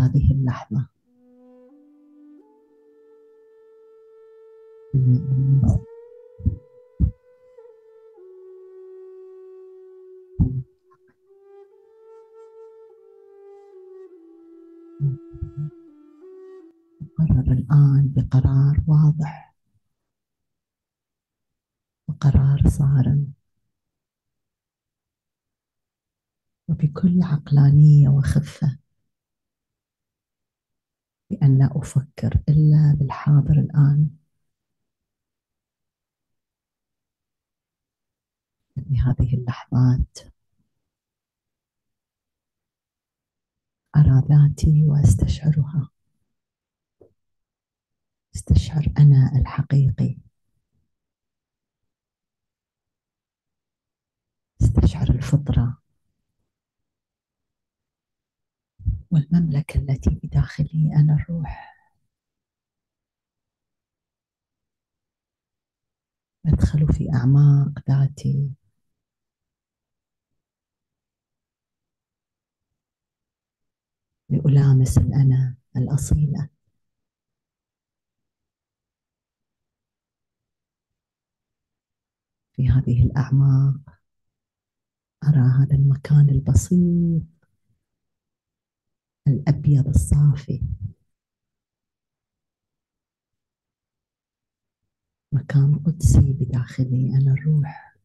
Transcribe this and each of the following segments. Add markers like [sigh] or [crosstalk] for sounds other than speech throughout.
هذه اللحظة. قرر الآن بقرار واضح. وقرار صارم. وبكل عقلانية وخفة. بأن لا أفكر إلا بالحاضر الآن. في هذه اللحظات. أرى ذاتي وأستشعرها. أستشعر أنا الحقيقي. أستشعر الفطرة. والمملكة التي بداخلي أنا الروح. أدخل في أعماق ذاتي. لألامس الأنا الأصيلة. في هذه الأعماق أرى هذا المكان البسيط. الأبيض الصافي. مكان قدسي بداخلي. أنا الروح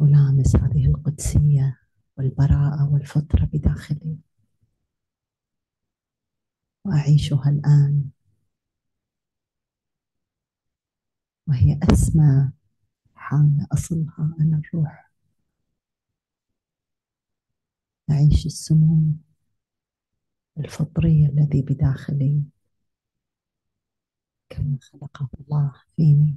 ألامس هذه القدسية والبراءة والفطرة بداخلي. وأعيشها الآن. وهي أسمى حالة أصلها. أنا الروح أعيش السمو الفطري الذي بداخلي كما خلقه الله فيني.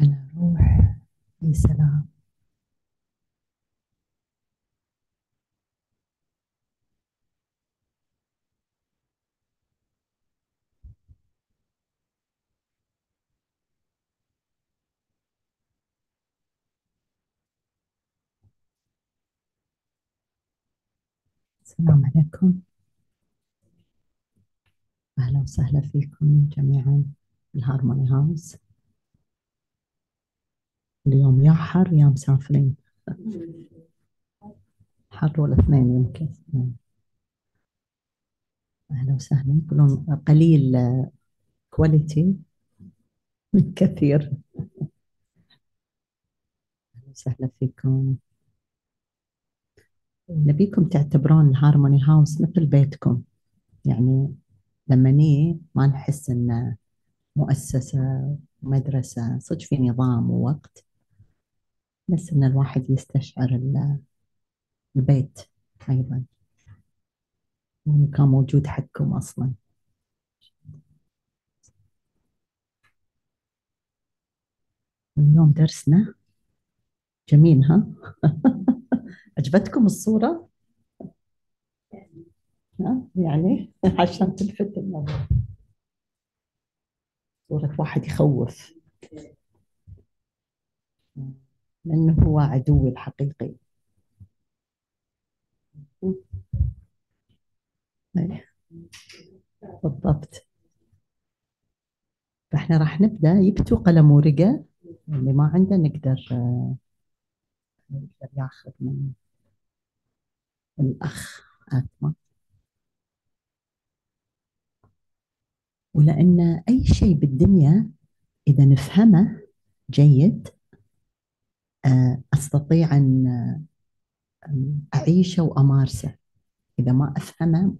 أنا روح في سلام. السلام عليكم. أهلا وسهلا فيكم جميعا. ال Harmony House. اليوم يا حر يا مسافرين. حر والاثنين يمكن. أهلا وسهلا. يقولون قليل quality من [laughs] كثير. أهلا وسهلا فيكم. نبيكم تعتبرون الهارموني هاوس مثل بيتكم. يعني لما ني ما نحس انه مؤسسة مدرسة صدق في نظام ووقت. بس إن الواحد يستشعر البيت أيضا. كان موجود حقكم أصلا. اليوم درسنا. جميل ها؟ [laughs] عجبتكم الصورة؟ ها؟ يعني [laughs] عشان تلفت النظر. صورة واحد يخوف. لأنه هو عدوي الحقيقي. بالضبط. فإحنا راح نبدأ. يبتوا قلم ورقة. اللي ما عنده نقدر نقدر ياخذ من الأخ آتما ولأن أي شيء بالدنيا إذا نفهمه جيد آه، أستطيع أن أعيشه وأمارسه. إذا ما أفهمه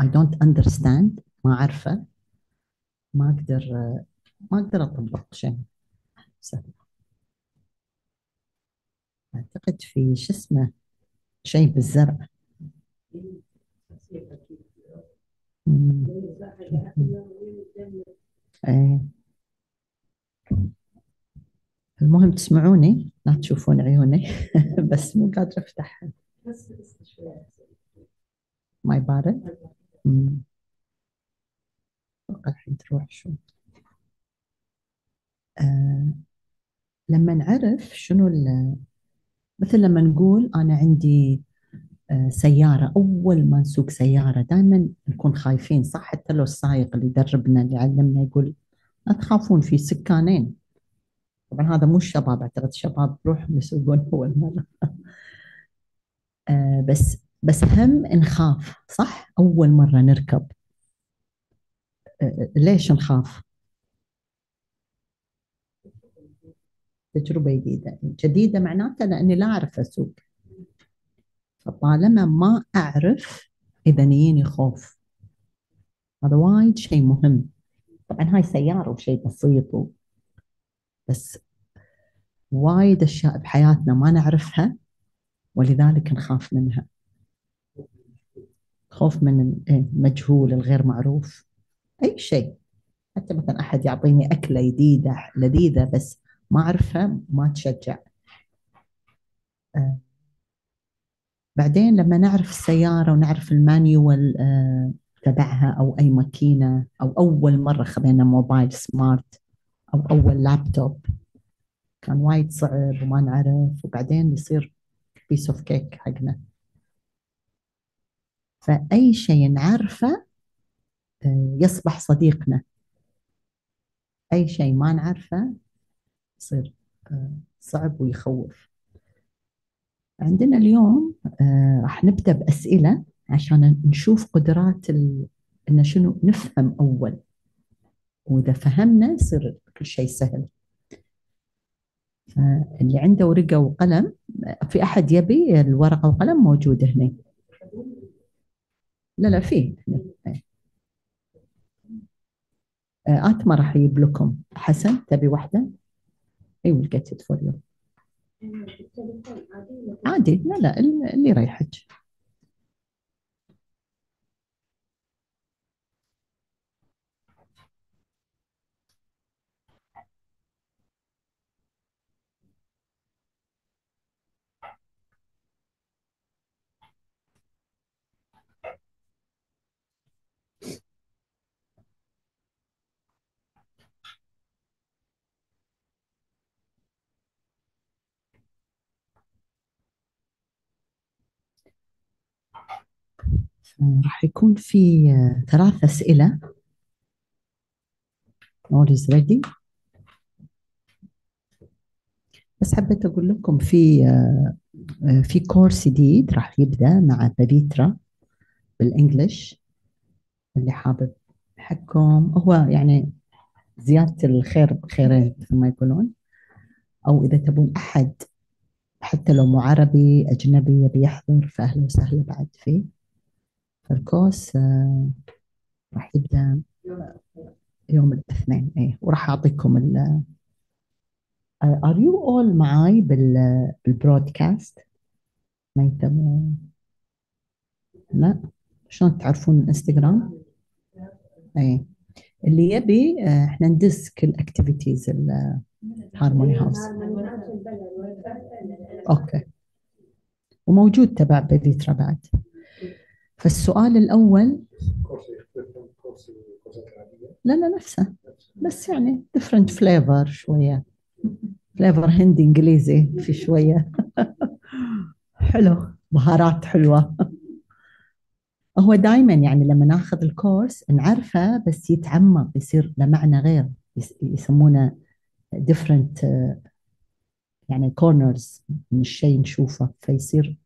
I don't understand ما أعرفه ما أقدر ما أقدر أطبق شيء. أعتقد في شو اسمه؟ شيء بالزرع. إيه. المهم تسمعوني لا تشوفون عيوني [laughs] بس مو قادرة افتحها ماي بارد مم. أتوقع الحين تروح شو؟ آه لما نعرف شنو مثل لما نقول أنا عندي آه سيارة أول ما نسوق سيارة دائما نكون خايفين صح؟ حتى لو السائق اللي يدربنا اللي علمنا يقول لا تخافون في سكانين. طبعا هذا مو الشباب أعتقد الشباب يروحوا يسوقون [laughs] أول مرة. آه بس بس هم نخاف صح؟ أول مرة نركب. آه ليش نخاف؟ تجربة جديدة. جديدة معناتها لأني لا أعرف أسوق. فطالما ما أعرف إذا يجيني خوف. هذا وايد شيء مهم. طبعا هاي سيارة وشيء بسيط و... بس وايد أشياء بحياتنا ما نعرفها ولذلك نخاف منها. خوف من المجهول الغير معروف. أي شيء. حتى مثلا أحد يعطيني أكلة جديدة لذيذة بس ما أعرفها ما تشجع. آه. بعدين لما نعرف السيارة ونعرف المانيوال آه تبعها أو أي ماكينة أو أول مرة خذينا موبايل سمارت أو أول لابتوب كان وايد صعب وما نعرف وبعدين يصير piece of cake حقنا. فأي شيء نعرفه آه يصبح صديقنا. أي شيء ما نعرفه يصير آه صعب ويخوف. عندنا اليوم آه راح نبدأ بأسئلة عشان نشوف قدرات ال... إن شنو نفهم أول. وإذا فهمنا يصير كل شيء سهل. اللي عنده ورقة وقلم في أحد يبي الورقة والقلم موجود هنا؟ لا لا في. هنا آت ما راح يجيب لكم. حسن تبي واحدة؟ I will get it for you عادي لا لا اللي يريحك. راح يكون في ثلاث أسئلة. All is ready? بس حبيت أقول لكم في في كورس جديد راح يبدأ مع بافيترا بالإنجليش اللي حابب حقكم هو يعني زيادة الخير خيرين مثل ما يقولون. أو إذا تبون أحد حتى لو مو عربي أجنبي يبي يحضر فأهلا وسهلا بعد فيه. فالكورس آه راح يبدأ يوم الاثنين. إيه وراح أعطيكم ال are you all معاي بال بال broadcast؟ ما يتبعوا لا. شلون تعرفون الانستغرام اي اللي يبي إحنا ندز كل activities ال Harmony House Okay. وموجود تبع بفيترا بعد فالسؤال الأول لا لا نفسه. بس يعني different flavor شوية. flavor هندي إنجليزي في شوية. [laughs] حلو. بهارات حلوة. هو دائما يعني لما ناخذ الكورس نعرفه بس يتعمق يصير له معنى غير. يسمونه different يعني corners من الشيء نشوفه. فيصير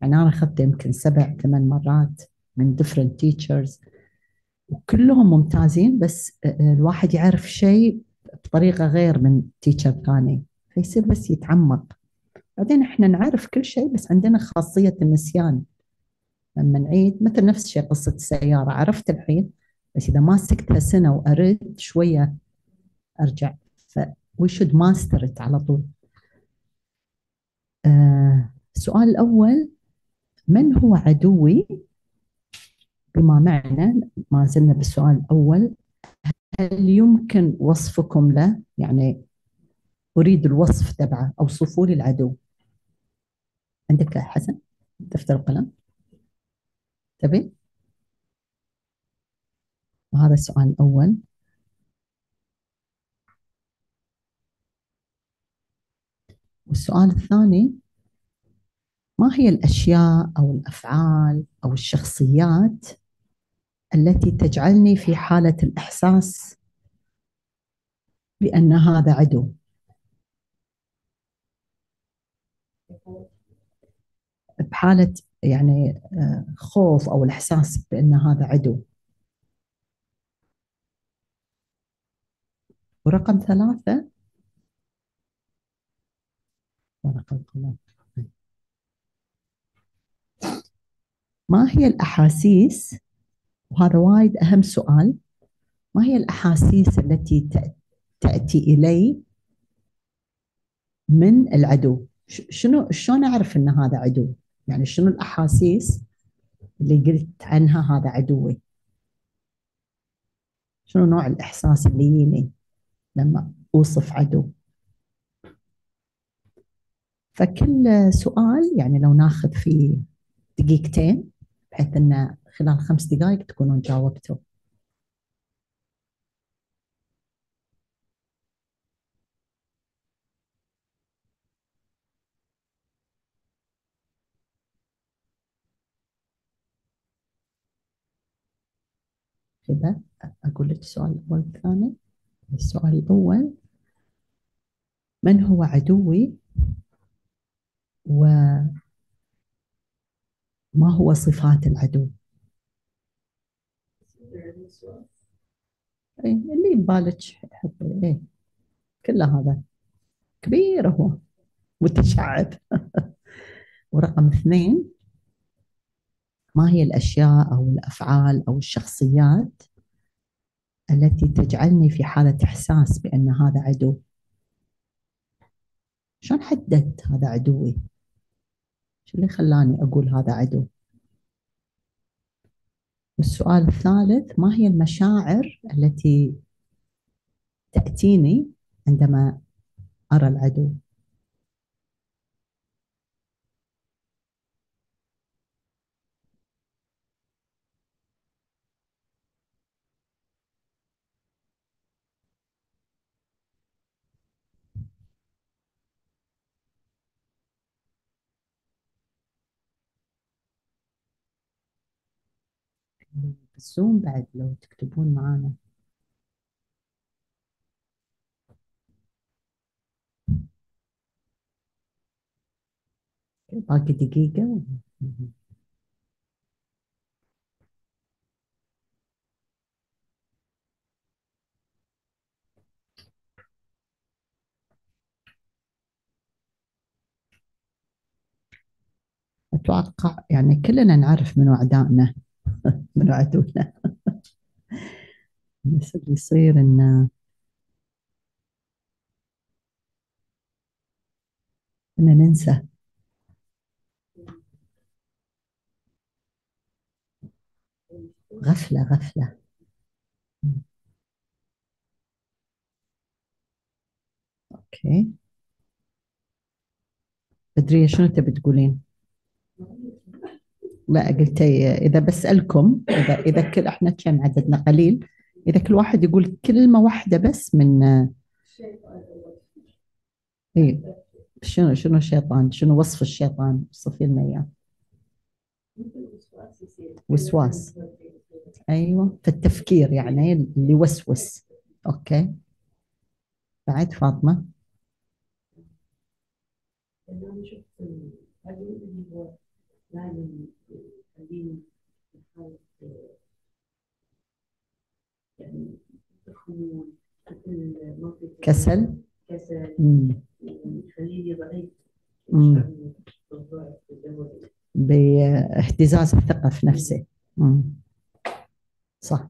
يعني أنا اخذته يمكن سبع ثمان مرات من different teachers. وكلهم ممتازين بس الواحد يعرف شيء بطريقة غير من teacher ثاني. فيصير بس يتعمق. بعدين إحنا نعرف كل شيء بس عندنا خاصية النسيان. لما نعيد مثل نفس الشيء قصة السيارة. عرفت الحين؟ بس إذا ماسكتها سنة وأرد شوية أرجع. ف we should master it على طول. آه السؤال الأول من هو عدوي بما معنى ما زلنا بالسؤال الأول؟ هل يمكن وصفكم له؟ يعني أريد الوصف تبعه أوصفوا لي العدو. عندك حسن؟ دفتر القلم. تبي؟ هذا السؤال الأول. والسؤال الثاني ما هي الأشياء أو الأفعال أو الشخصيات التي تجعلني في حالة الإحساس بأن هذا عدو؟ بحالة يعني آه، خوف أو الإحساس بأن هذا عدو. ورقم ثلاثة. ورقم القلم ما هي الأحاسيس؟ وهذا وايد أهم سؤال. ما هي الأحاسيس التي تأتي إلي من العدو؟ شنو شلون أعرف أن هذا عدو؟ يعني شنو الأحاسيس اللي قلت عنها هذا عدوي؟ شنو نوع الإحساس اللي يجيني لما أوصف عدو؟ فكل سؤال يعني لو ناخذ فيه دقيقتين بحيث أن خلال خمس دقائق تكونون جاوبتوا. كذا أقول لك السؤال الأول والثاني السؤال الأول من هو عدوي وما هو صفات العدو؟ أي اللي ببالك حطي إيه كله هذا. كبير هو متشعب. [laughs] ورقم اثنين ما هي الأشياء أو الأفعال أو الشخصيات التي تجعلني في حالة إحساس بأن هذا عدو؟ شلون حددت هذا عدوي؟ شو اللي خلاني أقول هذا عدو؟ والسؤال الثالث ما هي المشاعر التي تأتيني عندما أرى العدو؟ الزوم بعد لو تكتبون معانا. باقي دقيقة. أتوقع يعني كلنا نعرف من أعدائنا عدونا [laughs] بس اللي يصير إن ننسى. غفلة غفلة. أوكي. بدرية شنو تبي تقولين؟ لا قلت إذا بسألكم إذا إذا كل إحنا كم عددنا؟ قليل. إذا كل واحد يقول كلمة واحدة بس من إيه شنو شنو الشيطان؟ شنو وصف الشيطان؟ وصفي لنا إياه وسواس. أيوه في التفكير يعني اللي يوسوس. أوكي. بعد فاطمه كسل؟ كسل. يخليني ضعيف. باهتزاز الثقة في نفسه. مم. صح.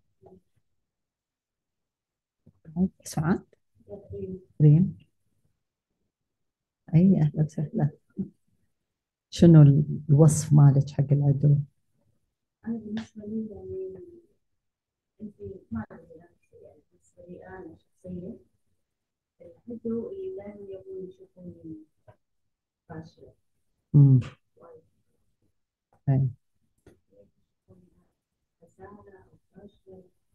سعاد؟ ريم؟ أي أهلا وسهلا. شنو الوصف مالك حق العدو؟ أنا بالنسبة لي يعني أنت ما يعني بالنسبة لي أنا شخصيا العدو اللي دائما يبون يشوفوني فاشلة.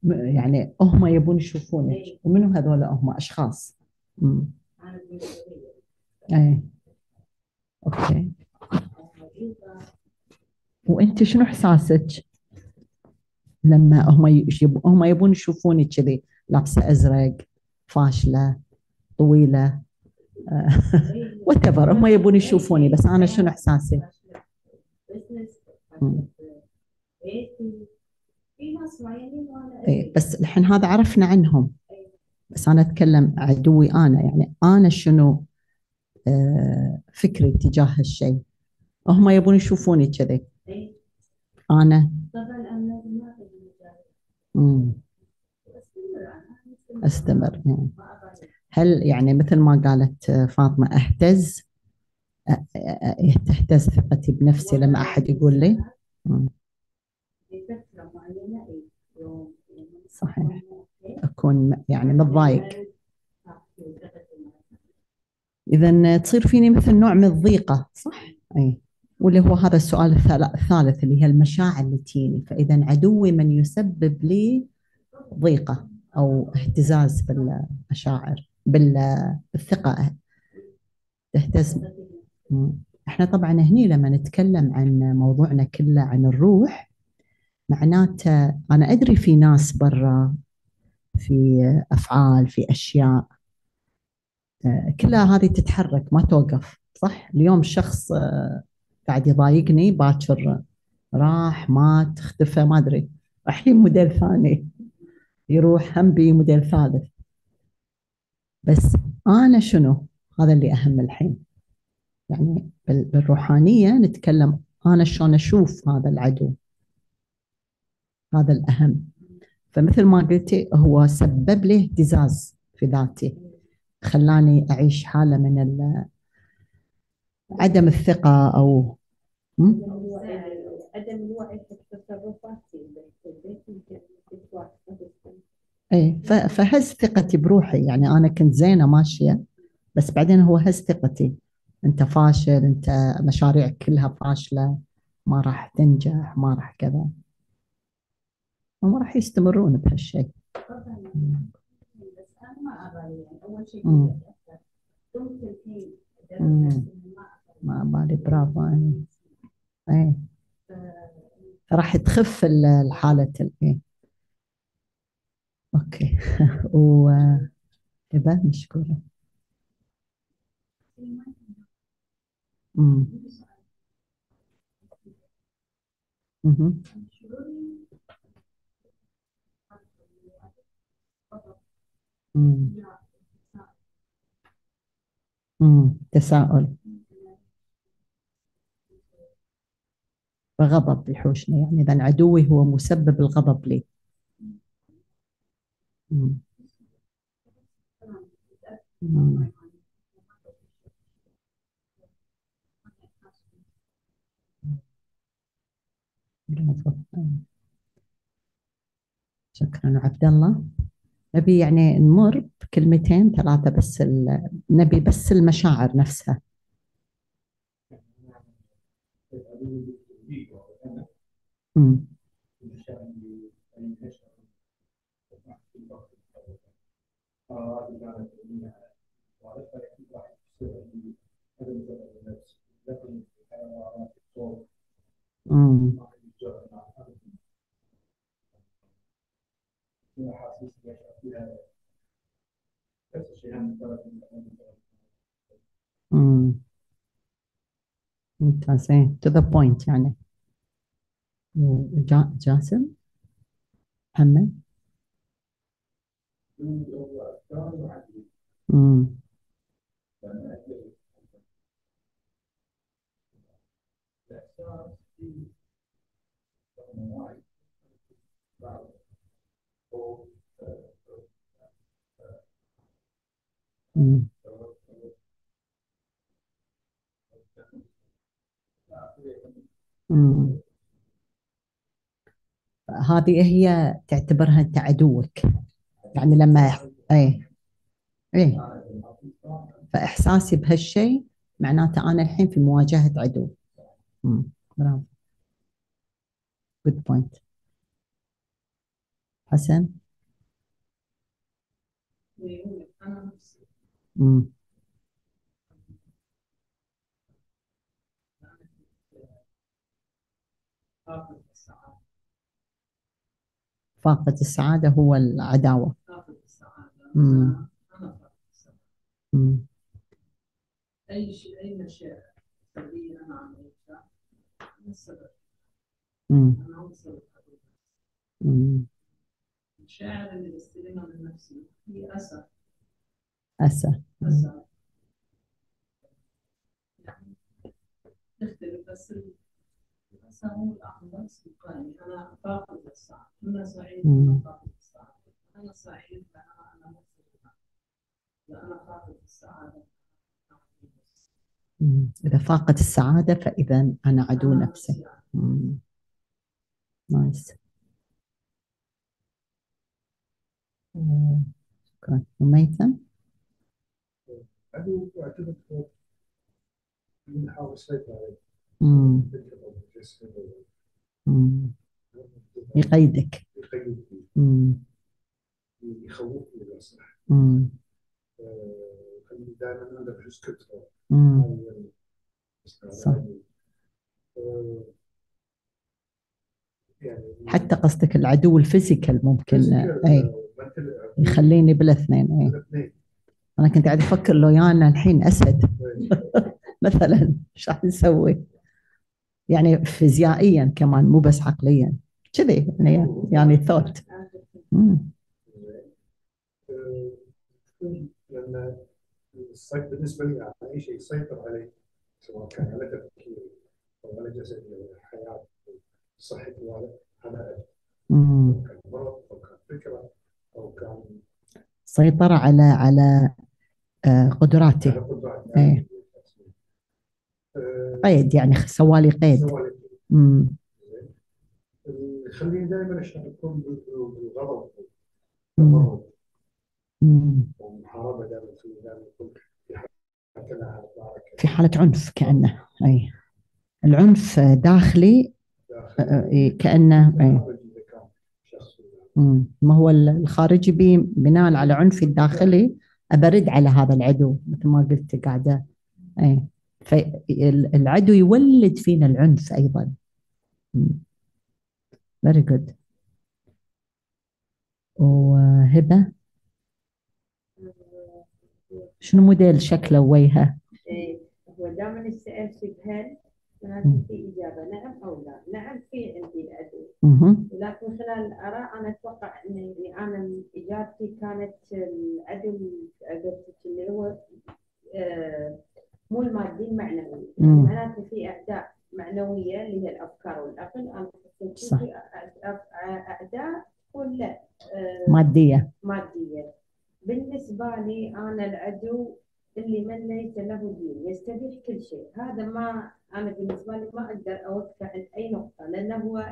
يعني هم يبون يشوفونك ومنو هذول هم أشخاص. مم. أي. Okay. وأنت شنو إحساسك لما هم هم يبون يشوفونك كذي لابسة أزرق فاشلة طويلة [laughs] what هم يبون يشوفوني بس أنا شنو إحساسي؟ مم. إيه بس الحين هذا عرفنا عنهم. بس أنا أتكلم عدوي أنا يعني أنا شنو آه، فكري تجاه هالشيء هم يبون يشوفوني كذي. أنا. أستمر. هل يعني مثل ما قالت فاطمة أهتز تهتز ثقتي بنفسي لما أحد يقول لي. صحيح أكون يعني متضايق إذا تصير فيني مثل نوع من الضيقة صح؟ أي واللي هو هذا السؤال الثال- الثالث اللي هي المشاعر اللي تجيني. فإذا عدوي من يسبب لي ضيقة أو اهتزاز بالمشاعر بال- بالثقة. تهتز. إحنا طبعا هني لما نتكلم عن موضوعنا كله عن الروح معناته أنا أدري في ناس برا في أفعال في أشياء آه، كلها هذه تتحرك ما توقف صح؟ اليوم شخص آه، قاعد يضايقني باكر راح مات اختفى ما أدري. الحين موديل ثاني. يروح هم بي موديل ثالث. بس أنا شنو؟ هذا اللي أهم الحين. يعني بال- بالروحانية نتكلم أنا شلون أشوف هذا العدو. هذا الأهم. فمثل ما قلتي هو سبب لي اهتزاز في ذاتي. خلاني أعيش حالة من عدم الثقة أو? عدم الوعي في التصرفات اي فهز ثقتي بروحي يعني أنا كنت زينة ماشية بس بعدين هو هز ثقتي أنت فاشل أنت مشاريعك كلها فاشلة ما راح تنجح ما راح كذا وما راح يستمرون بهالشيء بس أنا ما أبالي يعني أول شيء مم. دمت الحين مم. ما بالي برافو اي اي راح تخف ال- الحالة الايه أوكي [laughs] و هبة مشكورة مم. مهم. مم. مم. تساؤل غضب يحوشني يعني إذا عدوي هو مسبب الغضب لي. شكرا عبد الله نبي يعني نمر بكلمتين ثلاثة بس. نبي بس المشاعر نفسها مم. مم. مم. ممتازين to the point يعني وجا- جاسم محمد مم. مم. مم. هذه هي تعتبرها انت عدوك يعني لما اي اي فإحساسي بهالشيء معناته أنا الحين في مواجهة عدو. برافو. Good point حسن. فاقد السعادة فاقد السعادة هو العداوة فاقد السعادة. أي شيء أي مشاعر أنا السبب. أنا هو. المشاعر اللي بستلمها من نفسي هي أسى أسى أسى تختلف بس فاقد السعادة. إذا فاقت السعادة فإذا أنا عدو نفسي. نايس. شكرا وميثم عدو اعتقد هو من يحاول يسيطر عليه مم. يقيدك يقيدني. يخوفني اذا صح مم. آه، يخليني دائما عنده حس كتره مم. معين. صح. يعني حتى قصدك العدو الفيزيكال ممكن اي يخليني بالاثنين اي أنا كنت قاعد أفكر لو يانا الحين أسد آه، [laughs] مثلا إيش راح نسوي؟ يعني فيزيائيا كمان مو بس عقليا. كذي يعني يعني ثوت السي- بالنسبة لي اي شيء يسيطر علي سواء كان على تفكيري أو على جسدي أو حياتي صحتي وهذا أنا كان مرض أو كان فكره أو كان سيطرة على على آه، قدراتي على قدرات إيه. قيد يعني سوالي قيد. يخليني دائما اشعر بالغضب. والمحاربة دائما دائما في حالة عنف كأنه أي. العنف داخلي آه، آه، إيه، كأنه أي. ما هو الخارجي بي بناء على عنفي الداخلي أبرد على هذا العدو مثل ما قلت قاعدة أي. فالعدو يولد فينا العنف أيضا. Very good وهبة؟ شنو موديل شكله وجهه إيه، هو دائما السؤال بهل مم. لازم في إجابة نعم أو لا. نعم في عندي عدو مهم. ولكن خلال الآراء أنا أتوقع أن يعني أنا إجابتي كانت العدو اللي هو آه، مو المادي المعنوي. معناته في أعداء معنوية اللي هي الأفكار والعقل. حسيت صح. في أع- أعداء ولا آه، مادية. مادية. بالنسبة لي أنا العدو اللي من ليس له دين يستبيح كل شيء. هذا ما أنا بالنسبة لي ما أقدر أوقع عند أي نقطة لأنه هو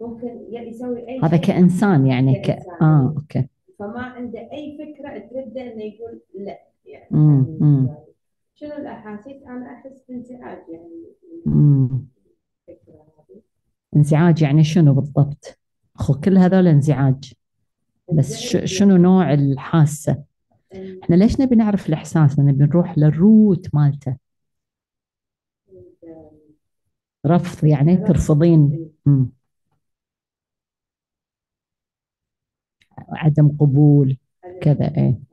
ممكن يسوي أي هذا شيء. كإنسان يعني ك... كإنسان. آه أوكي. فما عنده أي فكرة ترده إنه يقول لا. يعني شنو الأحاسيس؟ أنا أحس بانزعاج يعني. انزعاج يعني شنو بالضبط؟ أخو كل هذول انزعاج. بس شنو نوع الحاسة؟ يعني إحنا ليش نبي نعرف الإحساس؟ نبي نروح للروت مالته. رفض يعني ترفضين. مم. عدم قبول كذا إيه.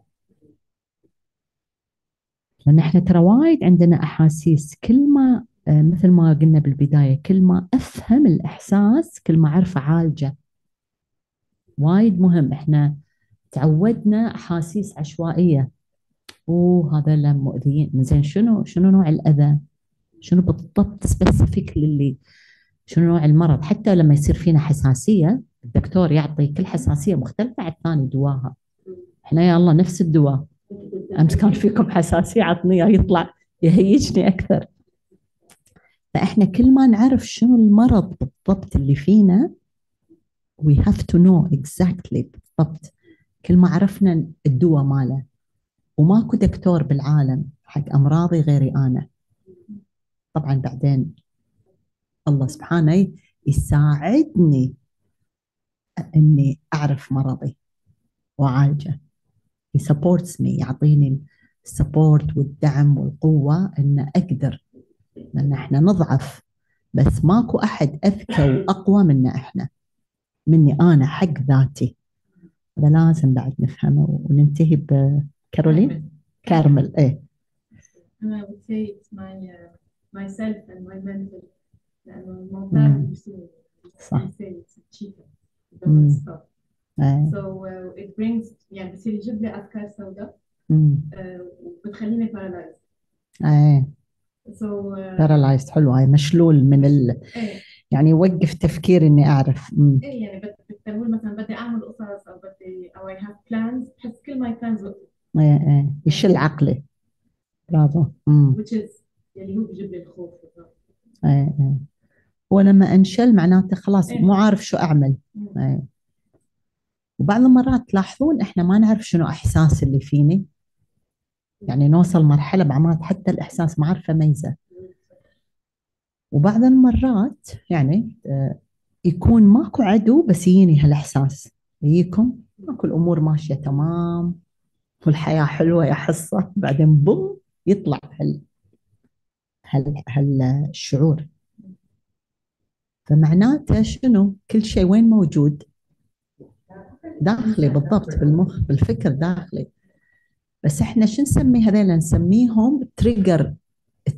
لأن إحنا ترى وايد عندنا أحاسيس كل ما آه، مثل ما قلنا بالبداية كل ما أفهم الإحساس كل ما أعرف أعالجه. وايد مهم. إحنا تعودنا أحاسيس عشوائية. أوه هذا مؤذيين. زين شنو شنو نوع الأذى؟ شنو بالضبط سبيسيفيك للي؟ شنو نوع المرض؟ حتى لما يصير فينا حساسية الدكتور يعطي كل حساسية مختلفة عن الثاني دواها. إحنا يا الله نفس الدواء. أمس كان فيكم حساسية عطني يطلع يهيجني أكثر. فإحنا كل ما نعرف شنو المرض بالضبط اللي فينا we have to know exactly بالضبط. كل ما عرفنا الدواء ماله. وماكو دكتور بالعالم حق أمراضي غيري أنا. طبعا بعدين الله سبحانه يساعدني إني أعرف مرضي وأعالجه. He supports me يعطيني السبورت والدعم والقوة إن أقدر. لأن إحنا نضعف. بس ماكو أحد أذكى وأقوى منا إحنا. مني أنا حق ذاتي. هذا لازم بعد نفهمه وننتهي بكارولين كارمل. إيه. And I would say it's my uh, myself and my mental لأنه. الموضوع صح. say it's stop. إيه so uh, it brings يعني بصير يجيب لي أفكار سوداء وبتخليني paralyzed. إيه so uh, بارالايزد حلوة هاي مشلول من ال... إيه. يعني يوقف تفكير إني أعرف. مم. إيه يعني بت- بتقول مثلا بدي أعمل قصص أو بدي أو I have plans. بحس كل my plans وقفت إيه إيه. يشل عقلي. برافو. مم. which is يلي هو بيجيب لي الخوف. إيه إيه. هو لما أنشل معناته خلاص إيه. مو عارف شو أعمل. إيه. وبعض المرات تلاحظون إحنا ما نعرف شنو إحساس اللي فيني. يعني نوصل مرحلة بعمات حتى الإحساس ما عارفة اميزه وبعض المرات يعني آه، يكون ماكو عدو بس يجيني هالإحساس. يجيكم ماكو الأمور ماشية تمام والحياة حلوة يا حصة. [laughs] بعدين boom يطلع هال هال هالشعور. فمعناته شنو؟ كل شيء وين موجود؟ داخلي بالضبط بالمخ بالفكر داخلي. بس إحنا شو نسمي هذيلا؟ نسميهم trigger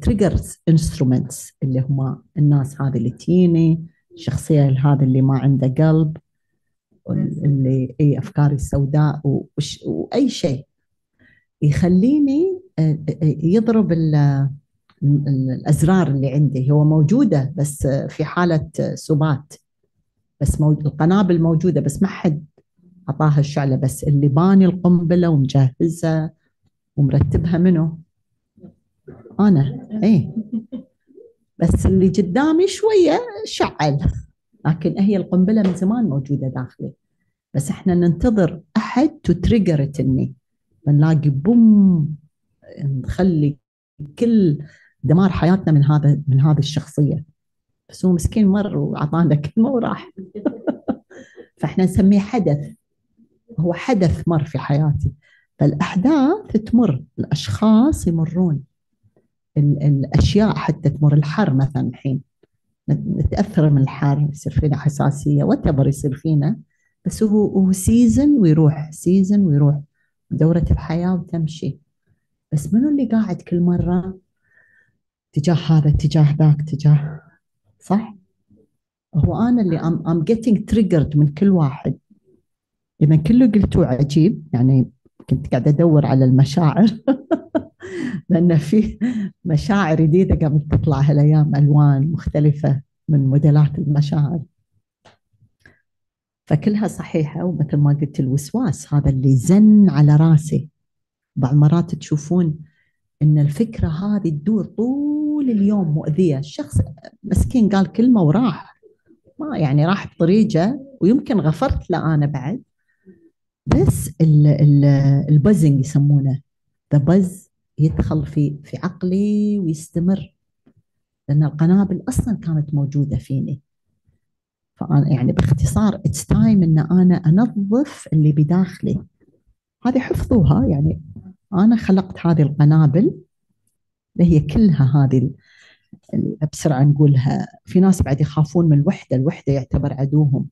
triggers instruments اللي هم الناس هذه اللي تجيني الشخصية هذا اللي ما عنده قلب اللي أي افكاري السوداء وأي شيء. يخليني آه، آه، يضرب ال- ال- الأزرار اللي عندي. هو موجودة بس في حالة سبات. بس القنابل موجودة بس ما حد أعطاها الشعلة بس اللي باني القنبلة ومجهزها ومرتبها منه أنا إيه. بس اللي قدامي شوية شعل لكن هي القنبلة من زمان موجودة داخلي. بس إحنا ننتظر أحد تتريجر تني بنلاقي بوم نخلي كل دمار حياتنا من هذا من هذه الشخصية. بس هو مسكين مر وأعطانا كلمة وراح. [laughs] فإحنا نسميه حدث. هو حدث مر في حياتي. فالأحداث تمر الأشخاص يمرون. ال- الأشياء حتى تمر. الحر مثلا الحين. نت- نتأثر من الحر يصير فينا حساسية what يصير فينا. بس هو season ويروح season ويروح. دورة الحياة وتمشي بس منو اللي قاعد كل مرة تجاه هذا تجاه ذاك تجاه صح؟ هو أنا اللي I'm, I'm getting triggered من كل واحد. إذا كله قلتوه عجيب يعني كنت قاعدة أدور على المشاعر. [laughs] لأن في مشاعر جديدة قامت تطلع هالأيام ألوان مختلفة من موديلات المشاعر. فكلها صحيحة ومثل ما قلت الوسواس هذا اللي زن على راسي. بعض المرات تشوفون إن الفكرة هذه تدور طول اليوم مؤذية. الشخص مسكين قال كلمة وراح. ما يعني راح بطريقة ويمكن غفرت له أنا بعد. بس ال- ال- ال buzzing يسمونه. the buzz يدخل في في عقلي ويستمر. لأن القنابل أصلا كانت موجودة فيني. فأنا يعني باختصار it's time إن أنا أنظف اللي بداخلي. هذه حفظوها. يعني أنا خلقت هذه القنابل. اللي هي كلها هذه بسرعة نقولها. في ناس بعد يخافون من الوحده الوحدة يعتبر عدوهم.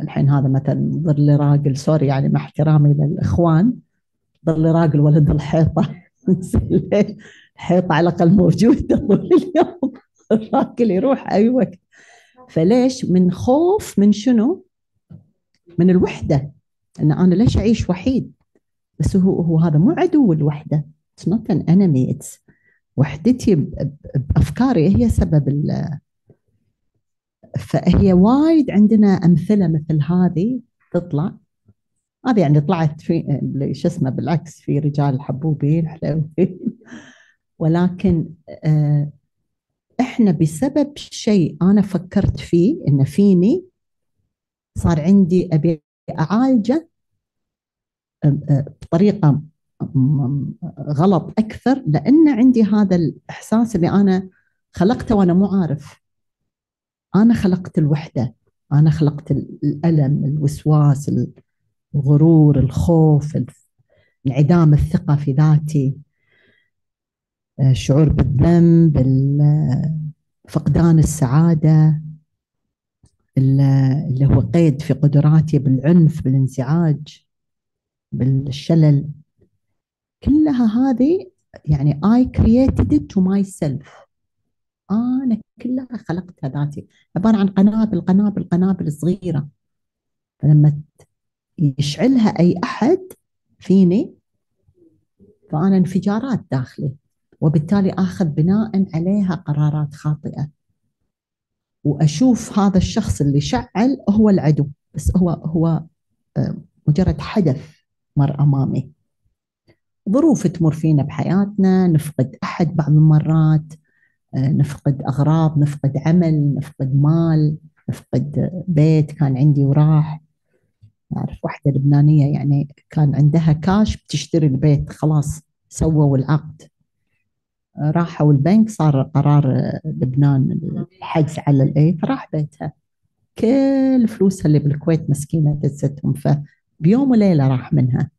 الحين هذا مثلا ظل راقل sorry يعني مع احترامي للإخوان ظل راقل ولا ظل الحيطة. [laughs] الحيطه على الأقل موجودة طول اليوم. [laughs] الراجل يروح أي وقت. فليش؟ من خوف من شنو؟ من الوحدة. إن أنا ليش أعيش وحيد؟ بس هو هو هذا مو عدو الوحدة. it's not an enemy it's وحدتي بأفكاري هي سبب فهي وايد عندنا أمثلة مثل هذه تطلع. هذه يعني طلعت في شو اسمه بالعكس في رجال حبوبين حلوين ولكن آه، إحنا بسبب شيء أنا فكرت فيه إنه فيني صار عندي أبي أعالجه آه، آه، بطريقة غلط أكثر لأن عندي هذا الإحساس اللي أنا خلقته وأنا مو عارف. أنا خلقت الوحدة. أنا خلقت الألم الوسواس الغرور الخوف انعدام الثقة في ذاتي. الشعور بالذنب فقدان السعادة اللي هو قيد في قدراتي بالعنف بالانزعاج بالشلل. كلها هذه يعني I created it to myself. أنا كلها خلقتها ذاتي. عبارة عن قنابل قنابل قنابل صغيرة. فلما يشعلها أي أحد فيني فأنا انفجارات داخلي. وبالتالي آخذ بناء عليها قرارات خاطئة. وأشوف هذا الشخص اللي شعل هو العدو. بس هو هو آه، مجرد حدث مر أمامي. ظروف تمر فينا بحياتنا نفقد أحد بعض المرات. آه، نفقد أغراض نفقد عمل نفقد مال نفقد بيت كان عندي وراح. أعرف واحدة لبنانية يعني كان عندها كاش بتشتري البيت خلاص سووا العقد. راحوا البنك صار قرار لبنان الحجز على الايه فراح بيتها. كل فلوسها اللي بالكويت مسكينة دزتهم فبيوم وليلة راح منها.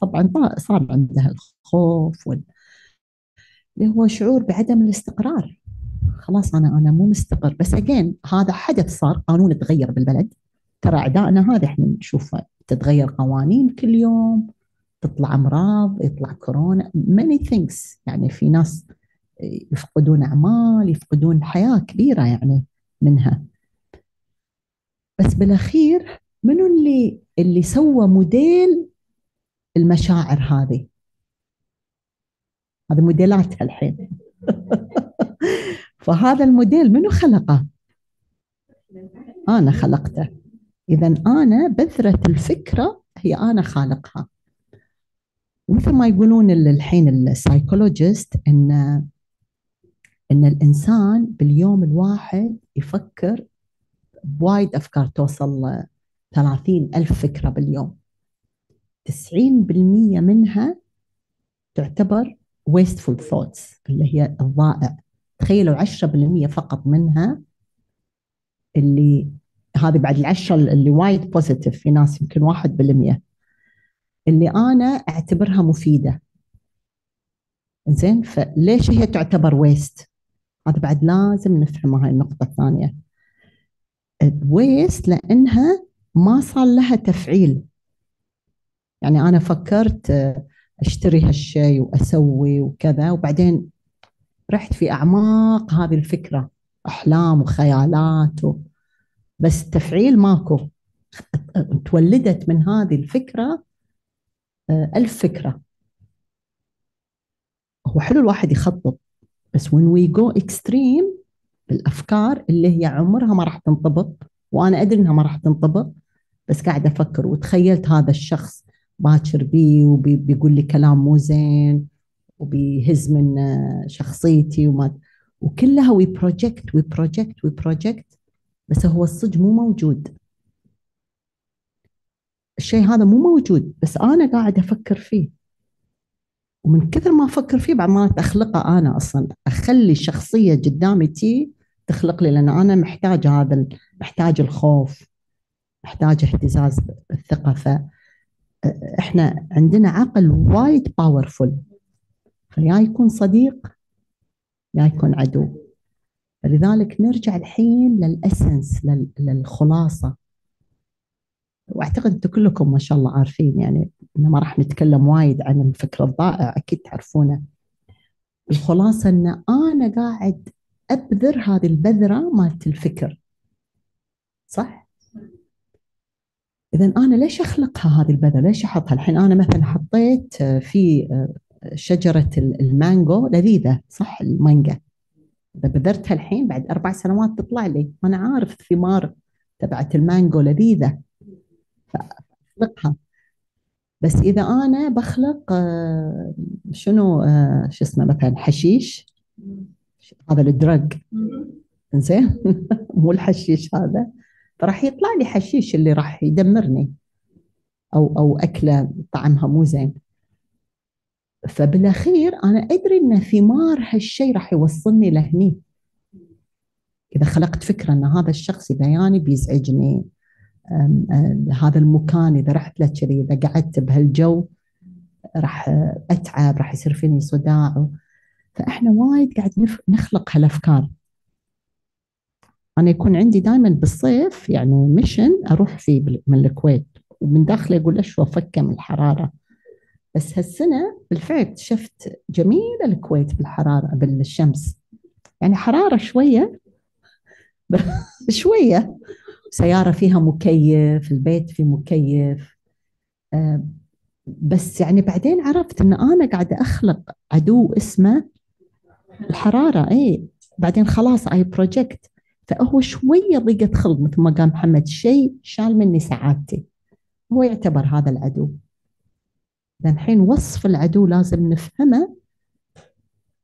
طبعا صار عندها الخوف وال... اللي هو شعور بعدم الاستقرار. خلاص أنا أنا مو مستقر. بس اجين هذا حدث صار قانون تغير بالبلد. ترى أعدائنا هذا إحنا نشوفه تتغير قوانين كل يوم تطلع أمراض يطلع كورونا many things. يعني في ناس يفقدون أعمال يفقدون حياة كبيرة يعني منها. بس بالأخير منو اللي اللي سوى موديل المشاعر هذه؟ هذه موديلاتها الحين. [laughs] فهذا الموديل منو خلقه؟ أنا خلقته. اذا أنا بذرة الفكرة هي أنا خالقها. مثل ما يقولون الحين ال psychologist ان إن الإنسان باليوم الواحد يفكر بوايد أفكار توصل 30 ألف فكرة باليوم. 90% منها تعتبر wasteful thoughts اللي هي الضائع. تخيلوا 10% فقط منها اللي هذه بعد العشرة اللي وايد positive في ناس يمكن 1% اللي أنا أعتبرها مفيدة. زين فليش هي تعتبر ويست هذا بعد لازم نفهم هاي النقطة الثانية. ويست لأنها ما صار لها تفعيل. يعني أنا فكرت أشتري هالشيء وأسوي وكذا. وبعدين رحت في أعماق هذه الفكرة أحلام وخيالات و... بس تفعيل ماكو. [laughs] تولدت من هذه الفكرة آه، ألف فكرة. هو حلو الواحد يخطط بس when we go extreme بالأفكار اللي هي عمرها ما راح تنطبق وأنا أدري إنها ما راح تنطبق بس قاعدة أفكر وتخيلت هذا الشخص. باكر بي وبيقول لي كلام مو زين وبيهز من آه، شخصيتي وما وكلها we project we project we project بس هو الصج مو موجود. الشيء هذا مو موجود بس أنا قاعد أفكر فيه. ومن كثر ما أفكر فيه بعد ما أخلقه أنا أصلا أخلي الشخصيه قدامي تي تخلق لي لأن أنا محتاج هذا محتاج الخوف محتاج اهتزاز الثقة. إحنا عندنا عقل وايد powerful فيا يكون صديق يا يكون عدو. فلذلك نرجع الحين للاسنس للخلاصة. وأعتقد أنتم كلكم ما شاء الله عارفين يعني ما راح نتكلم وايد عن الفكر الضائع أكيد تعرفونه. الخلاصة إن أنا قاعد أبذر هذه البذرة مالت الفكر. صح؟ اذا أنا ليش أخلقها هذه البذرة؟ ليش أحطها؟ الحين أنا مثلا حطيت في شجرة المانجو لذيذة صح؟ المانجا. إذا بذرتها الحين بعد أربع سنوات تطلع لي. أنا عارف الثمار تبعت المانجو لذيذة. فأخلقها. بس إذا أنا بخلق آه، شنو آه، شو اسمه مثلا حشيش. هذا الدرج زين [laughs] مو الحشيش هذا. فراح يطلع لي حشيش اللي راح يدمرني. أو أو أكلة طعمها مو زين. فبالأخير أنا أدري إن ثمار هالشيء راح يوصلني لهني. إذا خلقت فكرة إن هذا الشخص اذا ياني بيزعجني أم، هذا المكان إذا رحت له كذي إذا قعدت بهالجو راح أتعب راح يصير فيني صداع. فإحنا وايد قاعد نخلق هالأفكار. أنا يكون عندي دائما بالصيف يعني ميشن أروح فيه من الكويت ومن داخلي أقول له شو افكه من الحرارة. بس هالسنة بالفعل اكتشفت جميله الكويت بالحرارة بالشمس. يعني حرارة شوية [laughs] شوية. سيارة فيها مكيف البيت فيه مكيف. آه، بس يعني بعدين عرفت إن أنا قاعدة أخلق عدو اسمه الحرارة. اي بعدين خلاص I project فهو شوية ضيقه خلق مثل ما قال محمد شيء شال مني سعادتي. هو يعتبر هذا العدو. الحين وصف العدو لازم نفهمه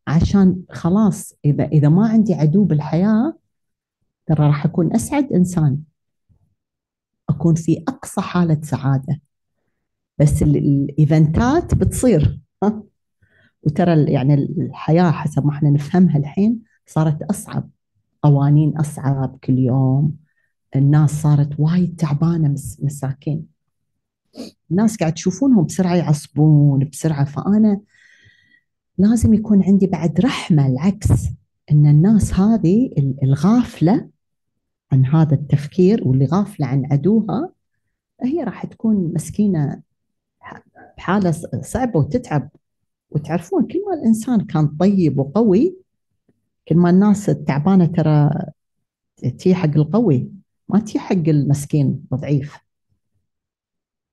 عشان خلاص إذا إذا ما عندي عدو بالحياة ترى راح أكون أسعد إنسان. أكون في أقصى حالة سعادة. بس ال- الإيفنتات بتصير. ها [laughs] وترى يعني الحياة حسب ما إحنا نفهمها الحين صارت أصعب. قوانين أصعب كل يوم. الناس صارت وايد تعبانة مس- مساكين. الناس قاعد تشوفونهم بسرعة يعصبون بسرعة. فأنا لازم يكون عندي بعد رحمة العكس إن الناس هذه ال- الغافلة عن هذا التفكير واللي غافلة عن عدوها هي راح تكون مسكينة بحالة ص- صعبة وتتعب. وتعرفون كل ما الإنسان كان طيب وقوي كل ما الناس التعبانه ترى تي حق القوي ما تي حق المسكين الضعيف